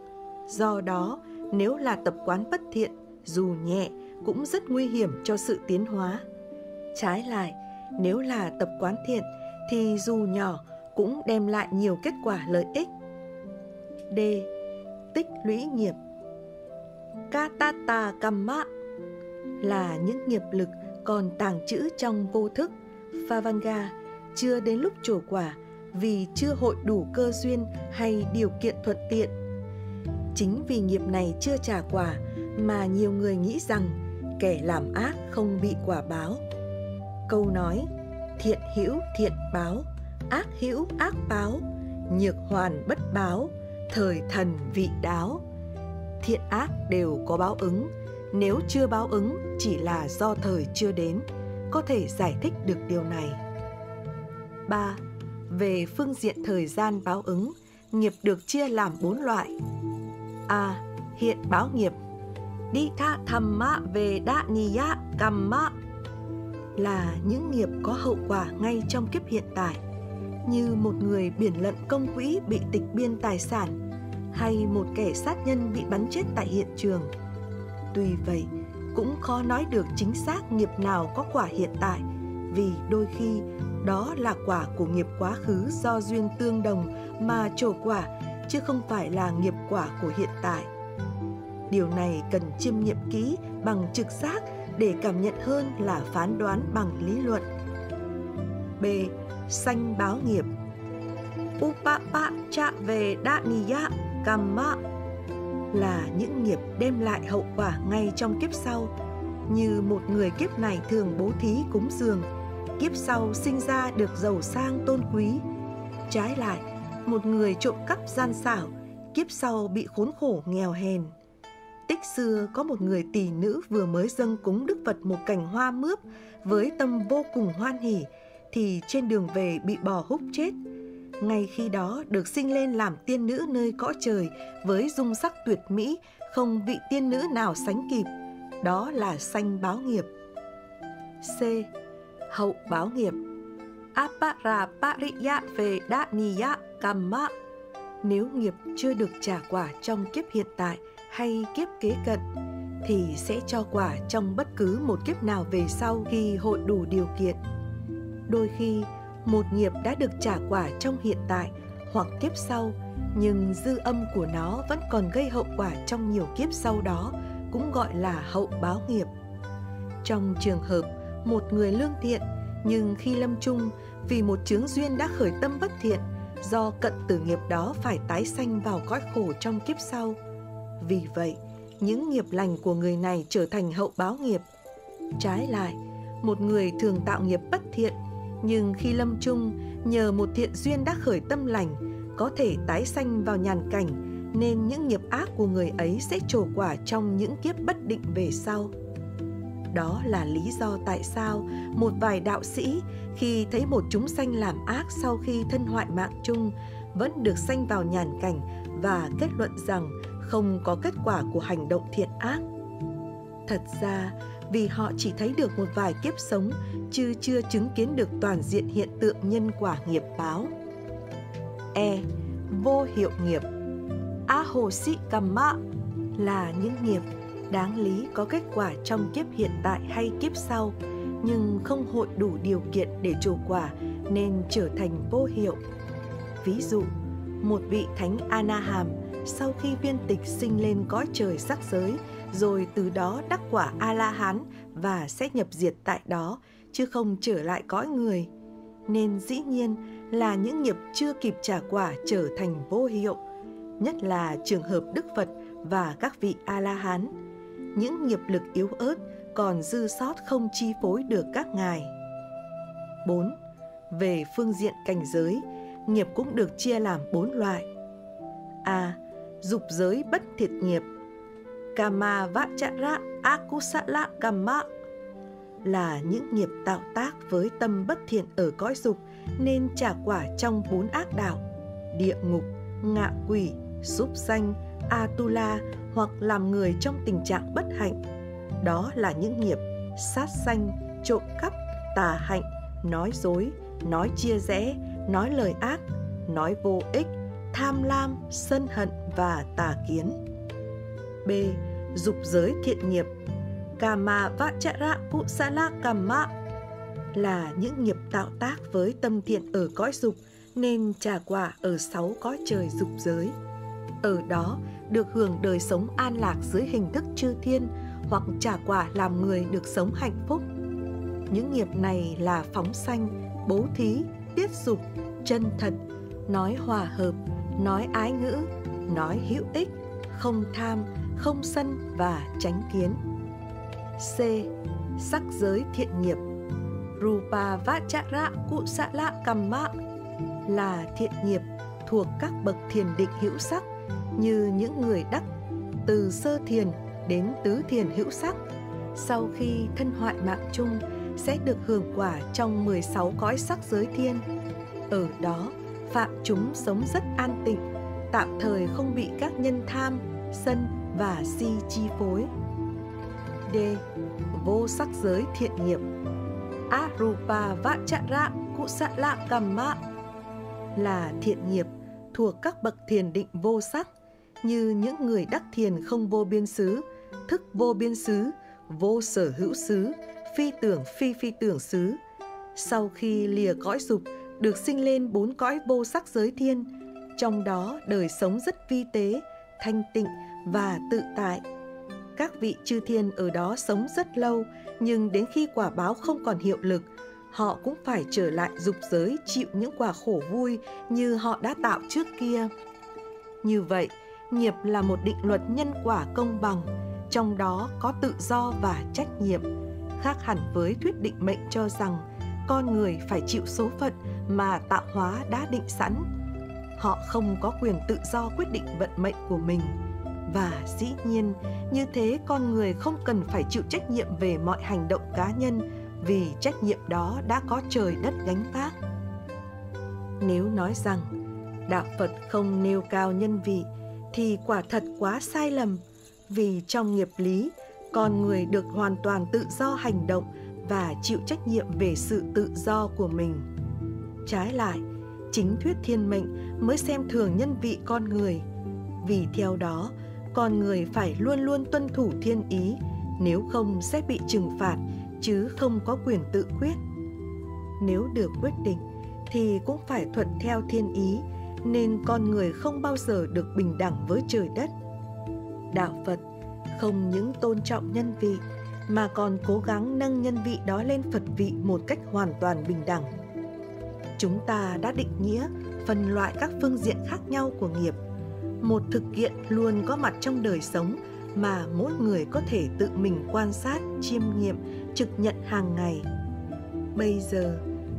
Do đó, nếu là tập quán bất thiện, dù nhẹ cũng rất nguy hiểm cho sự tiến hóa. Trái lại, nếu là tập quán thiện thì dù nhỏ cũng đem lại nhiều kết quả lợi ích. D. Tích lũy nghiệp Katata Kamma là những nghiệp lực còn tàng trữ trong vô thức Favanga chưa đến lúc trổ quả vì chưa hội đủ cơ duyên hay điều kiện thuận tiện. Chính vì nghiệp này chưa trả quả mà nhiều người nghĩ rằng kẻ làm ác không bị quả báo. Câu nói thiện hữu thiện báo, ác hữu ác báo, nhược hoàn bất báo, thời thần vị đáo. Thiện ác đều có báo ứng, nếu chưa báo ứng chỉ là do thời chưa đến, có thể giải thích được điều này. 3. Về phương diện thời gian báo ứng, nghiệp được chia làm 4 loại. A. Hiện báo nghiệp Đi tha tham về đa niya kamma là những nghiệp có hậu quả ngay trong kiếp hiện tại như một người biển lận công quỹ bị tịch biên tài sản hay một kẻ sát nhân bị bắn chết tại hiện trường. Tuy vậy, cũng khó nói được chính xác nghiệp nào có quả hiện tại, vì đôi khi đó là quả của nghiệp quá khứ do duyên tương đồng mà trổ quả, chứ không phải là nghiệp quả của hiện tại. Điều này cần chiêm nghiệm kỹ bằng trực giác để cảm nhận hơn là phán đoán bằng lý luận. B. Sanh báo nghiệp Upapa cha về đa niya kamma là những nghiệp đem lại hậu quả ngay trong kiếp sau. Như một người kiếp này thường bố thí cúng dường, kiếp sau sinh ra được giàu sang tôn quý. Trái lại, một người trộm cắp gian xảo, kiếp sau bị khốn khổ nghèo hèn. Tích xưa có một người tỷ nữ vừa mới dâng cúng Đức Phật một cành hoa mướp với tâm vô cùng hoan hỉ, thì trên đường về bị bò húc chết. Ngay khi đó được sinh lên làm tiên nữ nơi cõi trời với dung sắc tuyệt mỹ, không vị tiên nữ nào sánh kịp. Đó là sanh báo nghiệp. C. Hậu báo nghiệp Apara pariya về Daniya kamma Nếu nghiệp chưa được trả quả trong kiếp hiện tại – hay kiếp kế cận thì sẽ cho quả trong bất cứ một kiếp nào về sau khi hội đủ điều kiện. Đôi khi, một nghiệp đã được trả quả trong hiện tại hoặc kiếp sau, nhưng dư âm của nó vẫn còn gây hậu quả trong nhiều kiếp sau đó, cũng gọi là hậu báo nghiệp. Trong trường hợp một người lương thiện nhưng khi lâm chung vì một chướng duyên đã khởi tâm bất thiện do cận tử nghiệp đó phải tái sanh vào cõi khổ trong kiếp sau – vì vậy, những nghiệp lành của người này trở thành hậu báo nghiệp. Trái lại, một người thường tạo nghiệp bất thiện, nhưng khi lâm chung nhờ một thiện duyên đã khởi tâm lành, có thể tái sanh vào nhàn cảnh, nên những nghiệp ác của người ấy sẽ trổ quả trong những kiếp bất định về sau. Đó là lý do tại sao một vài đạo sĩ khi thấy một chúng sanh làm ác sau khi thân hoại mạng chung vẫn được sanh vào nhàn cảnh và kết luận rằng không có kết quả của hành động thiện ác thật ra vì họ chỉ thấy được một vài kiếp sống chứ chưa chứng kiến được toàn diện hiện tượng nhân quả nghiệp báo. E. Vô hiệu nghiệp. Ahosi kamma là những nghiệp đáng lý có kết quả trong kiếp hiện tại hay kiếp sau nhưng không hội đủ điều kiện để trổ quả nên trở thành vô hiệu. Ví dụ một vị thánh anaham sau khi viên tịch sinh lên cõi trời sắc giới, rồi từ đó đắc quả A-la-hán và sẽ nhập diệt tại đó, chứ không trở lại cõi người. Nên dĩ nhiên là những nghiệp chưa kịp trả quả trở thành vô hiệu, nhất là trường hợp Đức Phật và các vị A-la-hán. Những nghiệp lực yếu ớt còn dư sót không chi phối được các ngài. 4. Về phương diện cảnh giới, nghiệp cũng được chia làm bốn loại. A dục giới bất thiệt nghiệp Kama Vachara Akusala Kamma là những nghiệp tạo tác với tâm bất thiện ở cõi dục nên trả quả trong bốn ác đạo địa ngục, ngạ quỷ, súc sanh, atula hoặc làm người trong tình trạng bất hạnh. Đó là những nghiệp sát sanh, trộm cắp, tà hạnh, nói dối, nói chia rẽ, nói lời ác, nói vô ích, tham lam, sân hận và tà kiến. B. Dục giới thiện nghiệp Kama Vachara Kusala Kama là những nghiệp tạo tác với tâm thiện ở cõi dục nên trả quả ở sáu cõi trời dục giới. Ở đó được hưởng đời sống an lạc dưới hình thức chư thiên hoặc trả quả làm người được sống hạnh phúc. Những nghiệp này là phóng sanh, bố thí, tiết dục, chân thật, nói hòa hợp, nói ái ngữ, nói hữu ích, không tham, không sân và tránh kiến. C. Sắc giới thiện nghiệp Rupa Vachara Kusala Kamma là thiện nghiệp thuộc các bậc thiền định hữu sắc như những người đắc từ sơ thiền đến tứ thiền hữu sắc sau khi thân hoại mạng chung sẽ được hưởng quả trong 16 cõi sắc giới thiên. Ở đó, phạm chúng sống rất an tịnh, tạm thời không bị các nhân tham, sân và si chi phối. D. Vô sắc giới thiện nghiệp Arupa Vachara Kusala Kamma là thiện nghiệp thuộc các bậc thiền định vô sắc như những người đắc thiền không vô biên xứ, thức vô biên xứ, vô sở hữu xứ, phi tưởng phi phi tưởng xứ. Sau khi lìa cõi dục, được sinh lên bốn cõi vô sắc giới thiên, trong đó đời sống rất vi tế, thanh tịnh và tự tại. Các vị chư thiên ở đó sống rất lâu, nhưng đến khi quả báo không còn hiệu lực, họ cũng phải trở lại dục giới chịu những quả khổ vui như họ đã tạo trước kia. Như vậy, nghiệp là một định luật nhân quả công bằng, trong đó có tự do và trách nhiệm, khác hẳn với thuyết định mệnh cho rằng con người phải chịu số phận mà tạo hóa đã định sẵn. Họ không có quyền tự do quyết định vận mệnh của mình. Và dĩ nhiên, như thế con người không cần phải chịu trách nhiệm về mọi hành động cá nhân vì trách nhiệm đó đã có trời đất gánh vác. Nếu nói rằng đạo Phật không nêu cao nhân vị thì quả thật quá sai lầm vì trong nghiệp lý con người được hoàn toàn tự do hành động và chịu trách nhiệm về sự tự do của mình. Trái lại, chính thuyết thiên mệnh mới xem thường nhân vị con người. Vì theo đó, con người phải luôn luôn tuân thủ thiên ý, nếu không sẽ bị trừng phạt chứ không có quyền tự quyết. Nếu được quyết định thì cũng phải thuận theo thiên ý, nên con người không bao giờ được bình đẳng với trời đất. Đạo Phật không những tôn trọng nhân vị mà còn cố gắng nâng nhân vị đó lên Phật vị một cách hoàn toàn bình đẳng. Chúng ta đã định nghĩa, phân loại các phương diện khác nhau của nghiệp. Một thực kiện luôn có mặt trong đời sống mà mỗi người có thể tự mình quan sát, chiêm nghiệm, trực nhận hàng ngày. Bây giờ,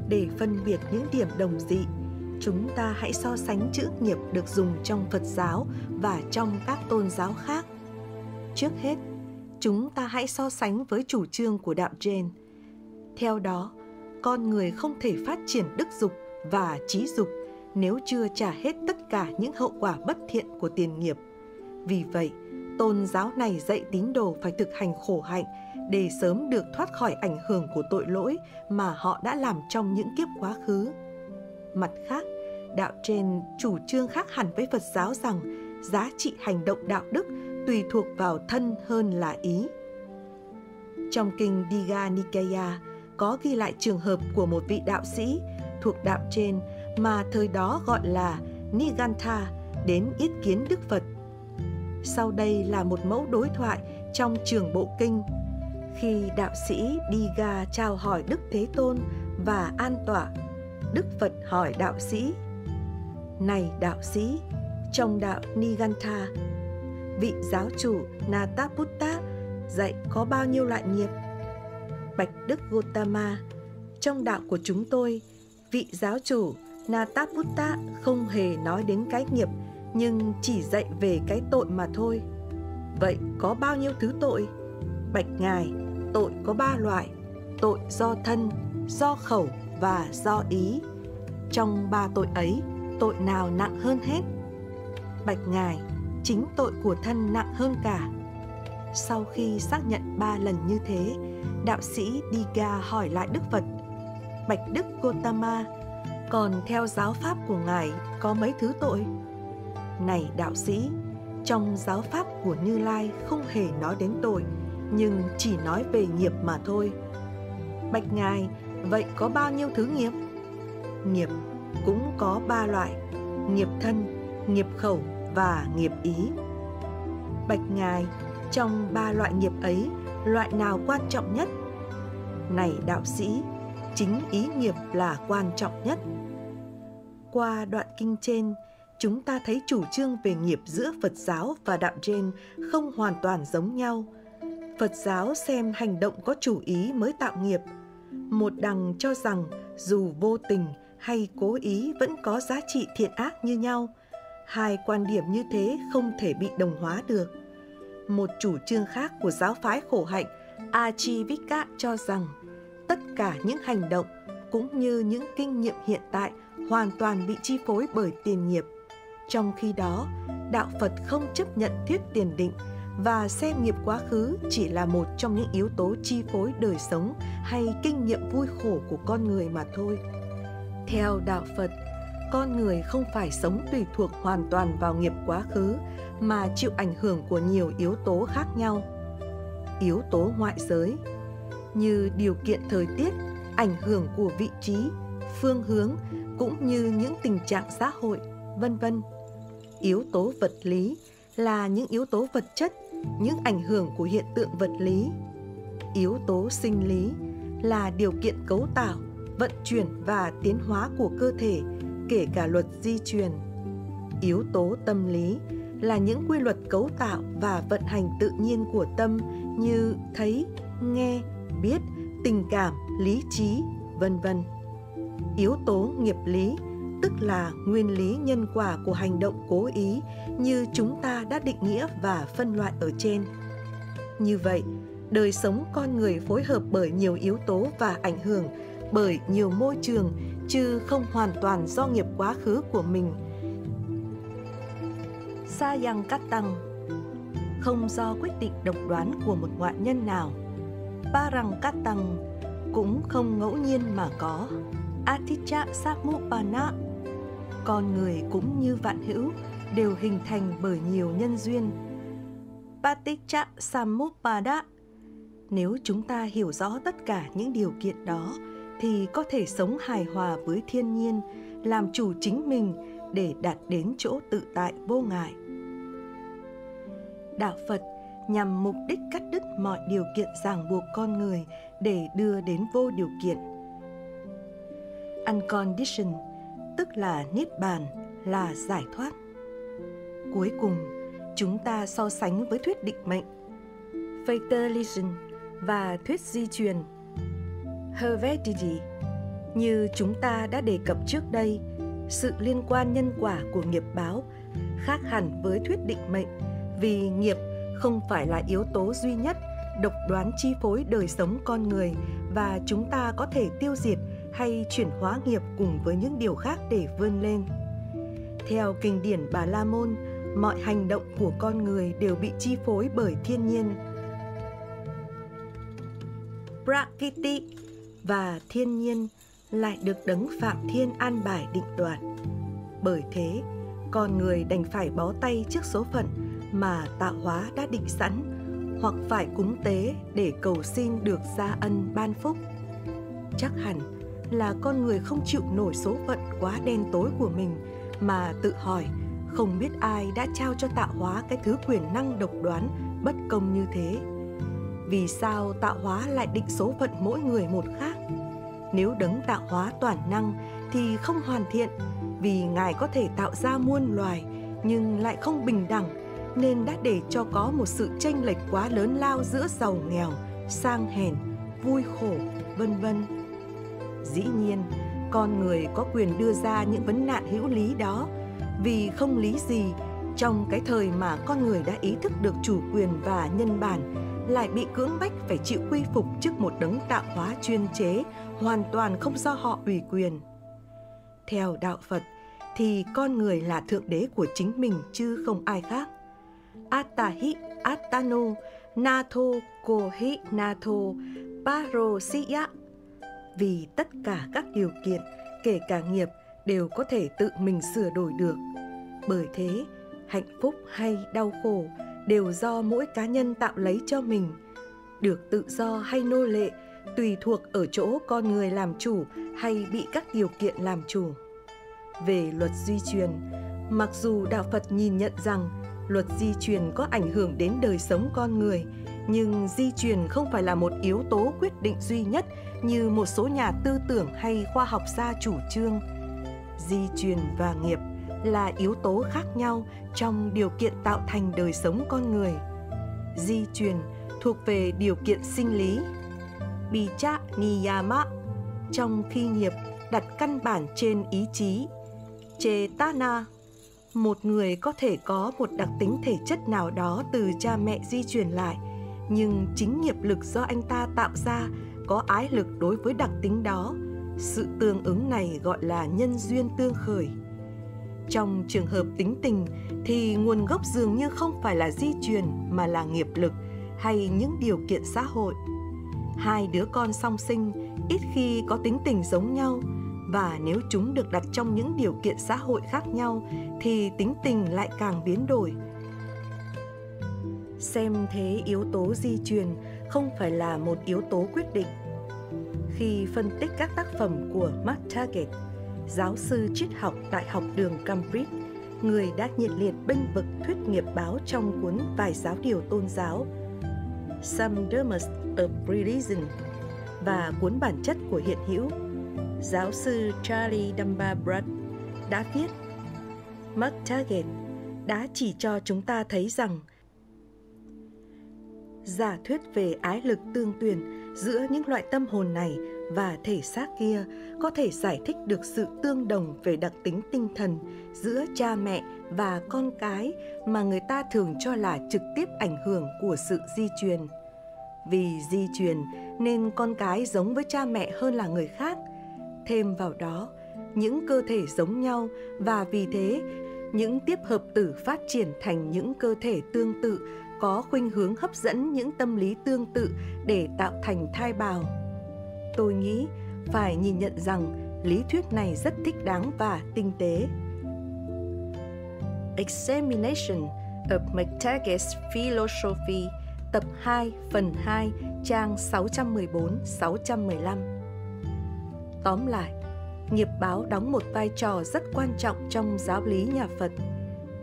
để phân biệt những điểm đồng dị, chúng ta hãy so sánh chữ nghiệp được dùng trong Phật giáo và trong các tôn giáo khác. Trước hết, chúng ta hãy so sánh với chủ trương của đạo trên. Theo đó, con người không thể phát triển đức dục và trí dục nếu chưa trả hết tất cả những hậu quả bất thiện của tiền nghiệp. Vì vậy, tôn giáo này dạy tín đồ phải thực hành khổ hạnh để sớm được thoát khỏi ảnh hưởng của tội lỗi mà họ đã làm trong những kiếp quá khứ. Mặt khác, đạo trên chủ trương khác hẳn với Phật giáo rằng giá trị hành động đạo đức tùy thuộc vào thân hơn là ý. Trong kinh Diga Nikaya có ghi lại trường hợp của một vị đạo sĩ thuộc đạo trên mà thời đó gọi là Nigantha đến yết kiến Đức Phật. Sau đây là một mẫu đối thoại trong trường bộ kinh khi đạo sĩ Diga chào hỏi Đức Thế Tôn và an tọa. Đức Phật hỏi đạo sĩ: "Này đạo sĩ, trong đạo Nigantha vị giáo chủ Nataputta dạy có bao nhiêu loại nghiệp? Bạch Đức Gotama, trong đạo của chúng tôi, vị giáo chủ Nataputta không hề nói đến cái nghiệp nhưng chỉ dạy về cái tội mà thôi. Vậy có bao nhiêu thứ tội? Bạch Ngài, tội có ba loại, tội do thân, do khẩu và do ý. Trong ba tội ấy, tội nào nặng hơn hết? Bạch Ngài, chính tội của thân nặng hơn cả. Sau khi xác nhận ba lần như thế, đạo sĩ Diga hỏi lại Đức Phật, Bạch Đức Gotama, còn theo giáo pháp của Ngài có mấy thứ tội? Này đạo sĩ, trong giáo pháp của Như Lai không hề nói đến tội, nhưng chỉ nói về nghiệp mà thôi. Bạch Ngài, vậy có bao nhiêu thứ nghiệp? Nghiệp cũng có ba loại, nghiệp thân, nghiệp khẩu và nghiệp ý. Bạch Ngài, trong ba loại nghiệp ấy, loại nào quan trọng nhất? Này đạo sĩ, chính ý nghiệp là quan trọng nhất. Qua đoạn kinh trên, chúng ta thấy chủ trương về nghiệp giữa Phật giáo và đạo trên không hoàn toàn giống nhau. Phật giáo xem hành động có chủ ý mới tạo nghiệp. Một đằng cho rằng dù vô tình hay cố ý vẫn có giá trị thiện ác như nhau. Hai quan điểm như thế không thể bị đồng hóa được. Một chủ trương khác của giáo phái khổ hạnh Ajivika cho rằng tất cả những hành động cũng như những kinh nghiệm hiện tại hoàn toàn bị chi phối bởi tiền nghiệp. Trong khi đó, đạo Phật không chấp nhận thuyết tiền định và xem nghiệp quá khứ chỉ là một trong những yếu tố chi phối đời sống hay kinh nghiệm vui khổ của con người mà thôi. Theo đạo Phật, con người không phải sống tùy thuộc hoàn toàn vào nghiệp quá khứ mà chịu ảnh hưởng của nhiều yếu tố khác nhau. Yếu tố ngoại giới như điều kiện thời tiết, ảnh hưởng của vị trí, phương hướng cũng như những tình trạng xã hội, vân vân. Yếu tố vật lý là những yếu tố vật chất, những ảnh hưởng của hiện tượng vật lý. Yếu tố sinh lý là điều kiện cấu tạo, vận chuyển và tiến hóa của cơ thể, kể cả luật di truyền. Yếu tố tâm lý là những quy luật cấu tạo và vận hành tự nhiên của tâm như thấy, nghe, biết, tình cảm, lý trí, vân vân. Yếu tố nghiệp lý tức là nguyên lý nhân quả của hành động cố ý như chúng ta đã định nghĩa và phân loại ở trên. Như vậy, đời sống con người phối hợp bởi nhiều yếu tố và ảnh hưởng bởi nhiều môi trường chứ không hoàn toàn do nghiệp quá khứ của mình. Sa Yang Cát Tăng không do quyết định độc đoán của một ngoại nhân nào. Ba Răng Cát cũng không ngẫu nhiên mà có. Aticha Samupana con người cũng như vạn hữu đều hình thành bởi nhiều nhân duyên. Paticca Samuppada Nếu chúng ta hiểu rõ tất cả những điều kiện đó thì có thể sống hài hòa với thiên nhiên, làm chủ chính mình để đạt đến chỗ tự tại vô ngại. Đạo Phật nhằm mục đích cắt đứt mọi điều kiện ràng buộc con người để đưa đến vô điều kiện. Uncondition tức là niết bàn, là giải thoát. Cuối cùng, chúng ta so sánh với thuyết định mệnh, fatalism và thuyết di truyền, heredity. Như chúng ta đã đề cập trước đây, sự liên quan nhân quả của nghiệp báo khác hẳn với thuyết định mệnh vì nghiệp không phải là yếu tố duy nhất độc đoán chi phối đời sống con người và chúng ta có thể tiêu diệt hay chuyển hóa nghiệp cùng với những điều khác để vươn lên. Theo kinh điển Bà La Môn, mọi hành động của con người đều bị chi phối bởi thiên nhiên. Prakriti và thiên nhiên lại được đấng Phạm Thiên an bài định đoạt. Bởi thế, con người đành phải bó tay trước số phận mà tạo hóa đã định sẵn, hoặc phải cúng tế để cầu xin được gia ân ban phúc. Chắc hẳn là con người không chịu nổi số phận quá đen tối của mình mà tự hỏi không biết ai đã trao cho tạo hóa cái thứ quyền năng độc đoán bất công như thế vì sao tạo hóa lại định số phận mỗi người một khác nếu đấng tạo hóa toàn năng thì không hoàn thiện, vì ngài có thể tạo ra muôn loài nhưng lại không bình đẳng nên đã để cho có một sự chênh lệch quá lớn lao giữa giàu nghèo, sang hèn, vui khổ, vân vân. Dĩ nhiên, con người có quyền đưa ra những vấn nạn hữu lý đó, vì không lý gì, trong cái thời mà con người đã ý thức được chủ quyền và nhân bản, lại bị cưỡng bách phải chịu quy phục trước một đấng tạo hóa chuyên chế, hoàn toàn không do họ ủy quyền. Theo đạo phật, thì con người là thượng đế của chính mình chứ không ai khác. Atahi Atano Nato Kohi Nato Parosiya. Vì tất cả các điều kiện, kể cả nghiệp đều có thể tự mình sửa đổi được. Bởi thế, hạnh phúc hay đau khổ đều do mỗi cá nhân tạo lấy cho mình. Được tự do hay nô lệ tùy thuộc ở chỗ con người làm chủ hay bị các điều kiện làm chủ. Về luật duy truyền mặc dù đạo phật nhìn nhận rằng luật di truyền có ảnh hưởng đến đời sống con người, nhưng di truyền không phải là một yếu tố quyết định duy nhất như một số nhà tư tưởng hay khoa học gia chủ trương. Di truyền và nghiệp là yếu tố khác nhau trong điều kiện tạo thành đời sống con người. Di truyền thuộc về điều kiện sinh lý. Bicha niyama trong khi nghiệp đặt căn bản trên ý chí. Chetana một người có thể có một đặc tính thể chất nào đó từ cha mẹ di truyền lại. Nhưng chính nghiệp lực do anh ta tạo ra có ái lực đối với đặc tính đó. Sự tương ứng này gọi là nhân duyên tương khởi. Trong trường hợp tính tình thì nguồn gốc dường như không phải là di truyền mà là nghiệp lực hay những điều kiện xã hội. Hai đứa con song sinh ít khi có tính tình giống nhau và nếu chúng được đặt trong những điều kiện xã hội khác nhau thì tính tình lại càng biến đổi. Xem thế yếu tố di truyền không phải là một yếu tố quyết định. Khi phân tích các tác phẩm của Mark Target, giáo sư triết học tại học đường Cambridge, người đã nhiệt liệt bênh vực thuyết nghiệp báo trong cuốn Vài giáo điều tôn giáo Some Dermis of Religion và cuốn bản chất của hiện hữu, giáo sư Charlie Dunbar Brad đã viết Mark Target đã chỉ cho chúng ta thấy rằng giả thuyết về ái lực tương tuyển giữa những loại tâm hồn này và thể xác kia có thể giải thích được sự tương đồng về đặc tính tinh thần giữa cha mẹ và con cái mà người ta thường cho là trực tiếp ảnh hưởng của sự di truyền. Vì di truyền nên con cái giống với cha mẹ hơn là người khác. Thêm vào đó, những cơ thể giống nhau và vì thế những tiếp hợp tử phát triển thành những cơ thể tương tự có khuynh hướng hấp dẫn những tâm lý tương tự để tạo thành thai bào. Tôi nghĩ phải nhìn nhận rằng lý thuyết này rất thích đáng và tinh tế. Examination of McTaggart's Philosophy tập 2 phần 2 trang 614-615 Tóm lại, nghiệp báo đóng một vai trò rất quan trọng trong giáo lý nhà Phật.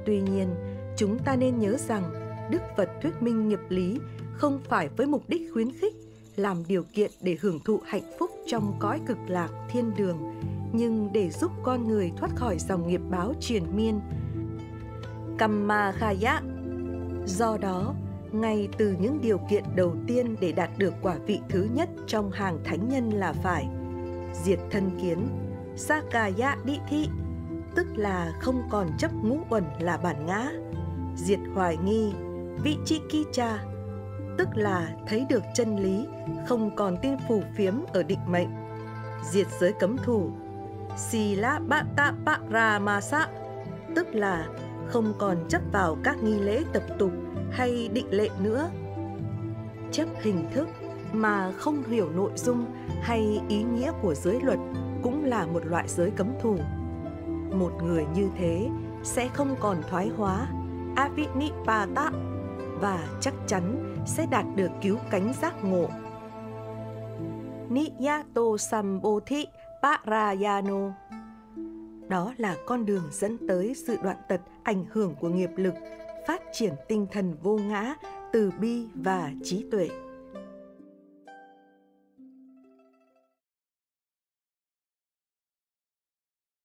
Tuy nhiên, chúng ta nên nhớ rằng Đức Phật thuyết minh nghiệp lý không phải với mục đích khuyến khích làm điều kiện để hưởng thụ hạnh phúc trong cõi cực lạc thiên đường nhưng để giúp con người thoát khỏi dòng nghiệp báo triền miên. Kamma Khaya Do đó, ngay từ những điều kiện đầu tiên để đạt được quả vị thứ nhất trong hàng thánh nhân là phải diệt thân kiến, Sakaya Đi Thị, tức là không còn chấp ngũ uẩn là bản ngã, diệt hoài nghi, Vichikicha, tức là thấy được chân lý, không còn tin phù phiếm ở định mệnh, diệt giới cấm thủ. Sila Bata Paramasa, tức là không còn chấp vào các nghi lễ tập tục hay định lệ nữa. Chấp hình thức mà không hiểu nội dung hay ý nghĩa của giới luật cũng là một loại giới cấm thủ. Một người như thế sẽ không còn thoái hóa Avinipata và chắc chắn sẽ đạt được cứu cánh giác ngộ. Niyato Sambodhi Parayano Đó là con đường dẫn tới sự đoạn tật ảnh hưởng của nghiệp lực, phát triển tinh thần vô ngã, từ bi và trí tuệ.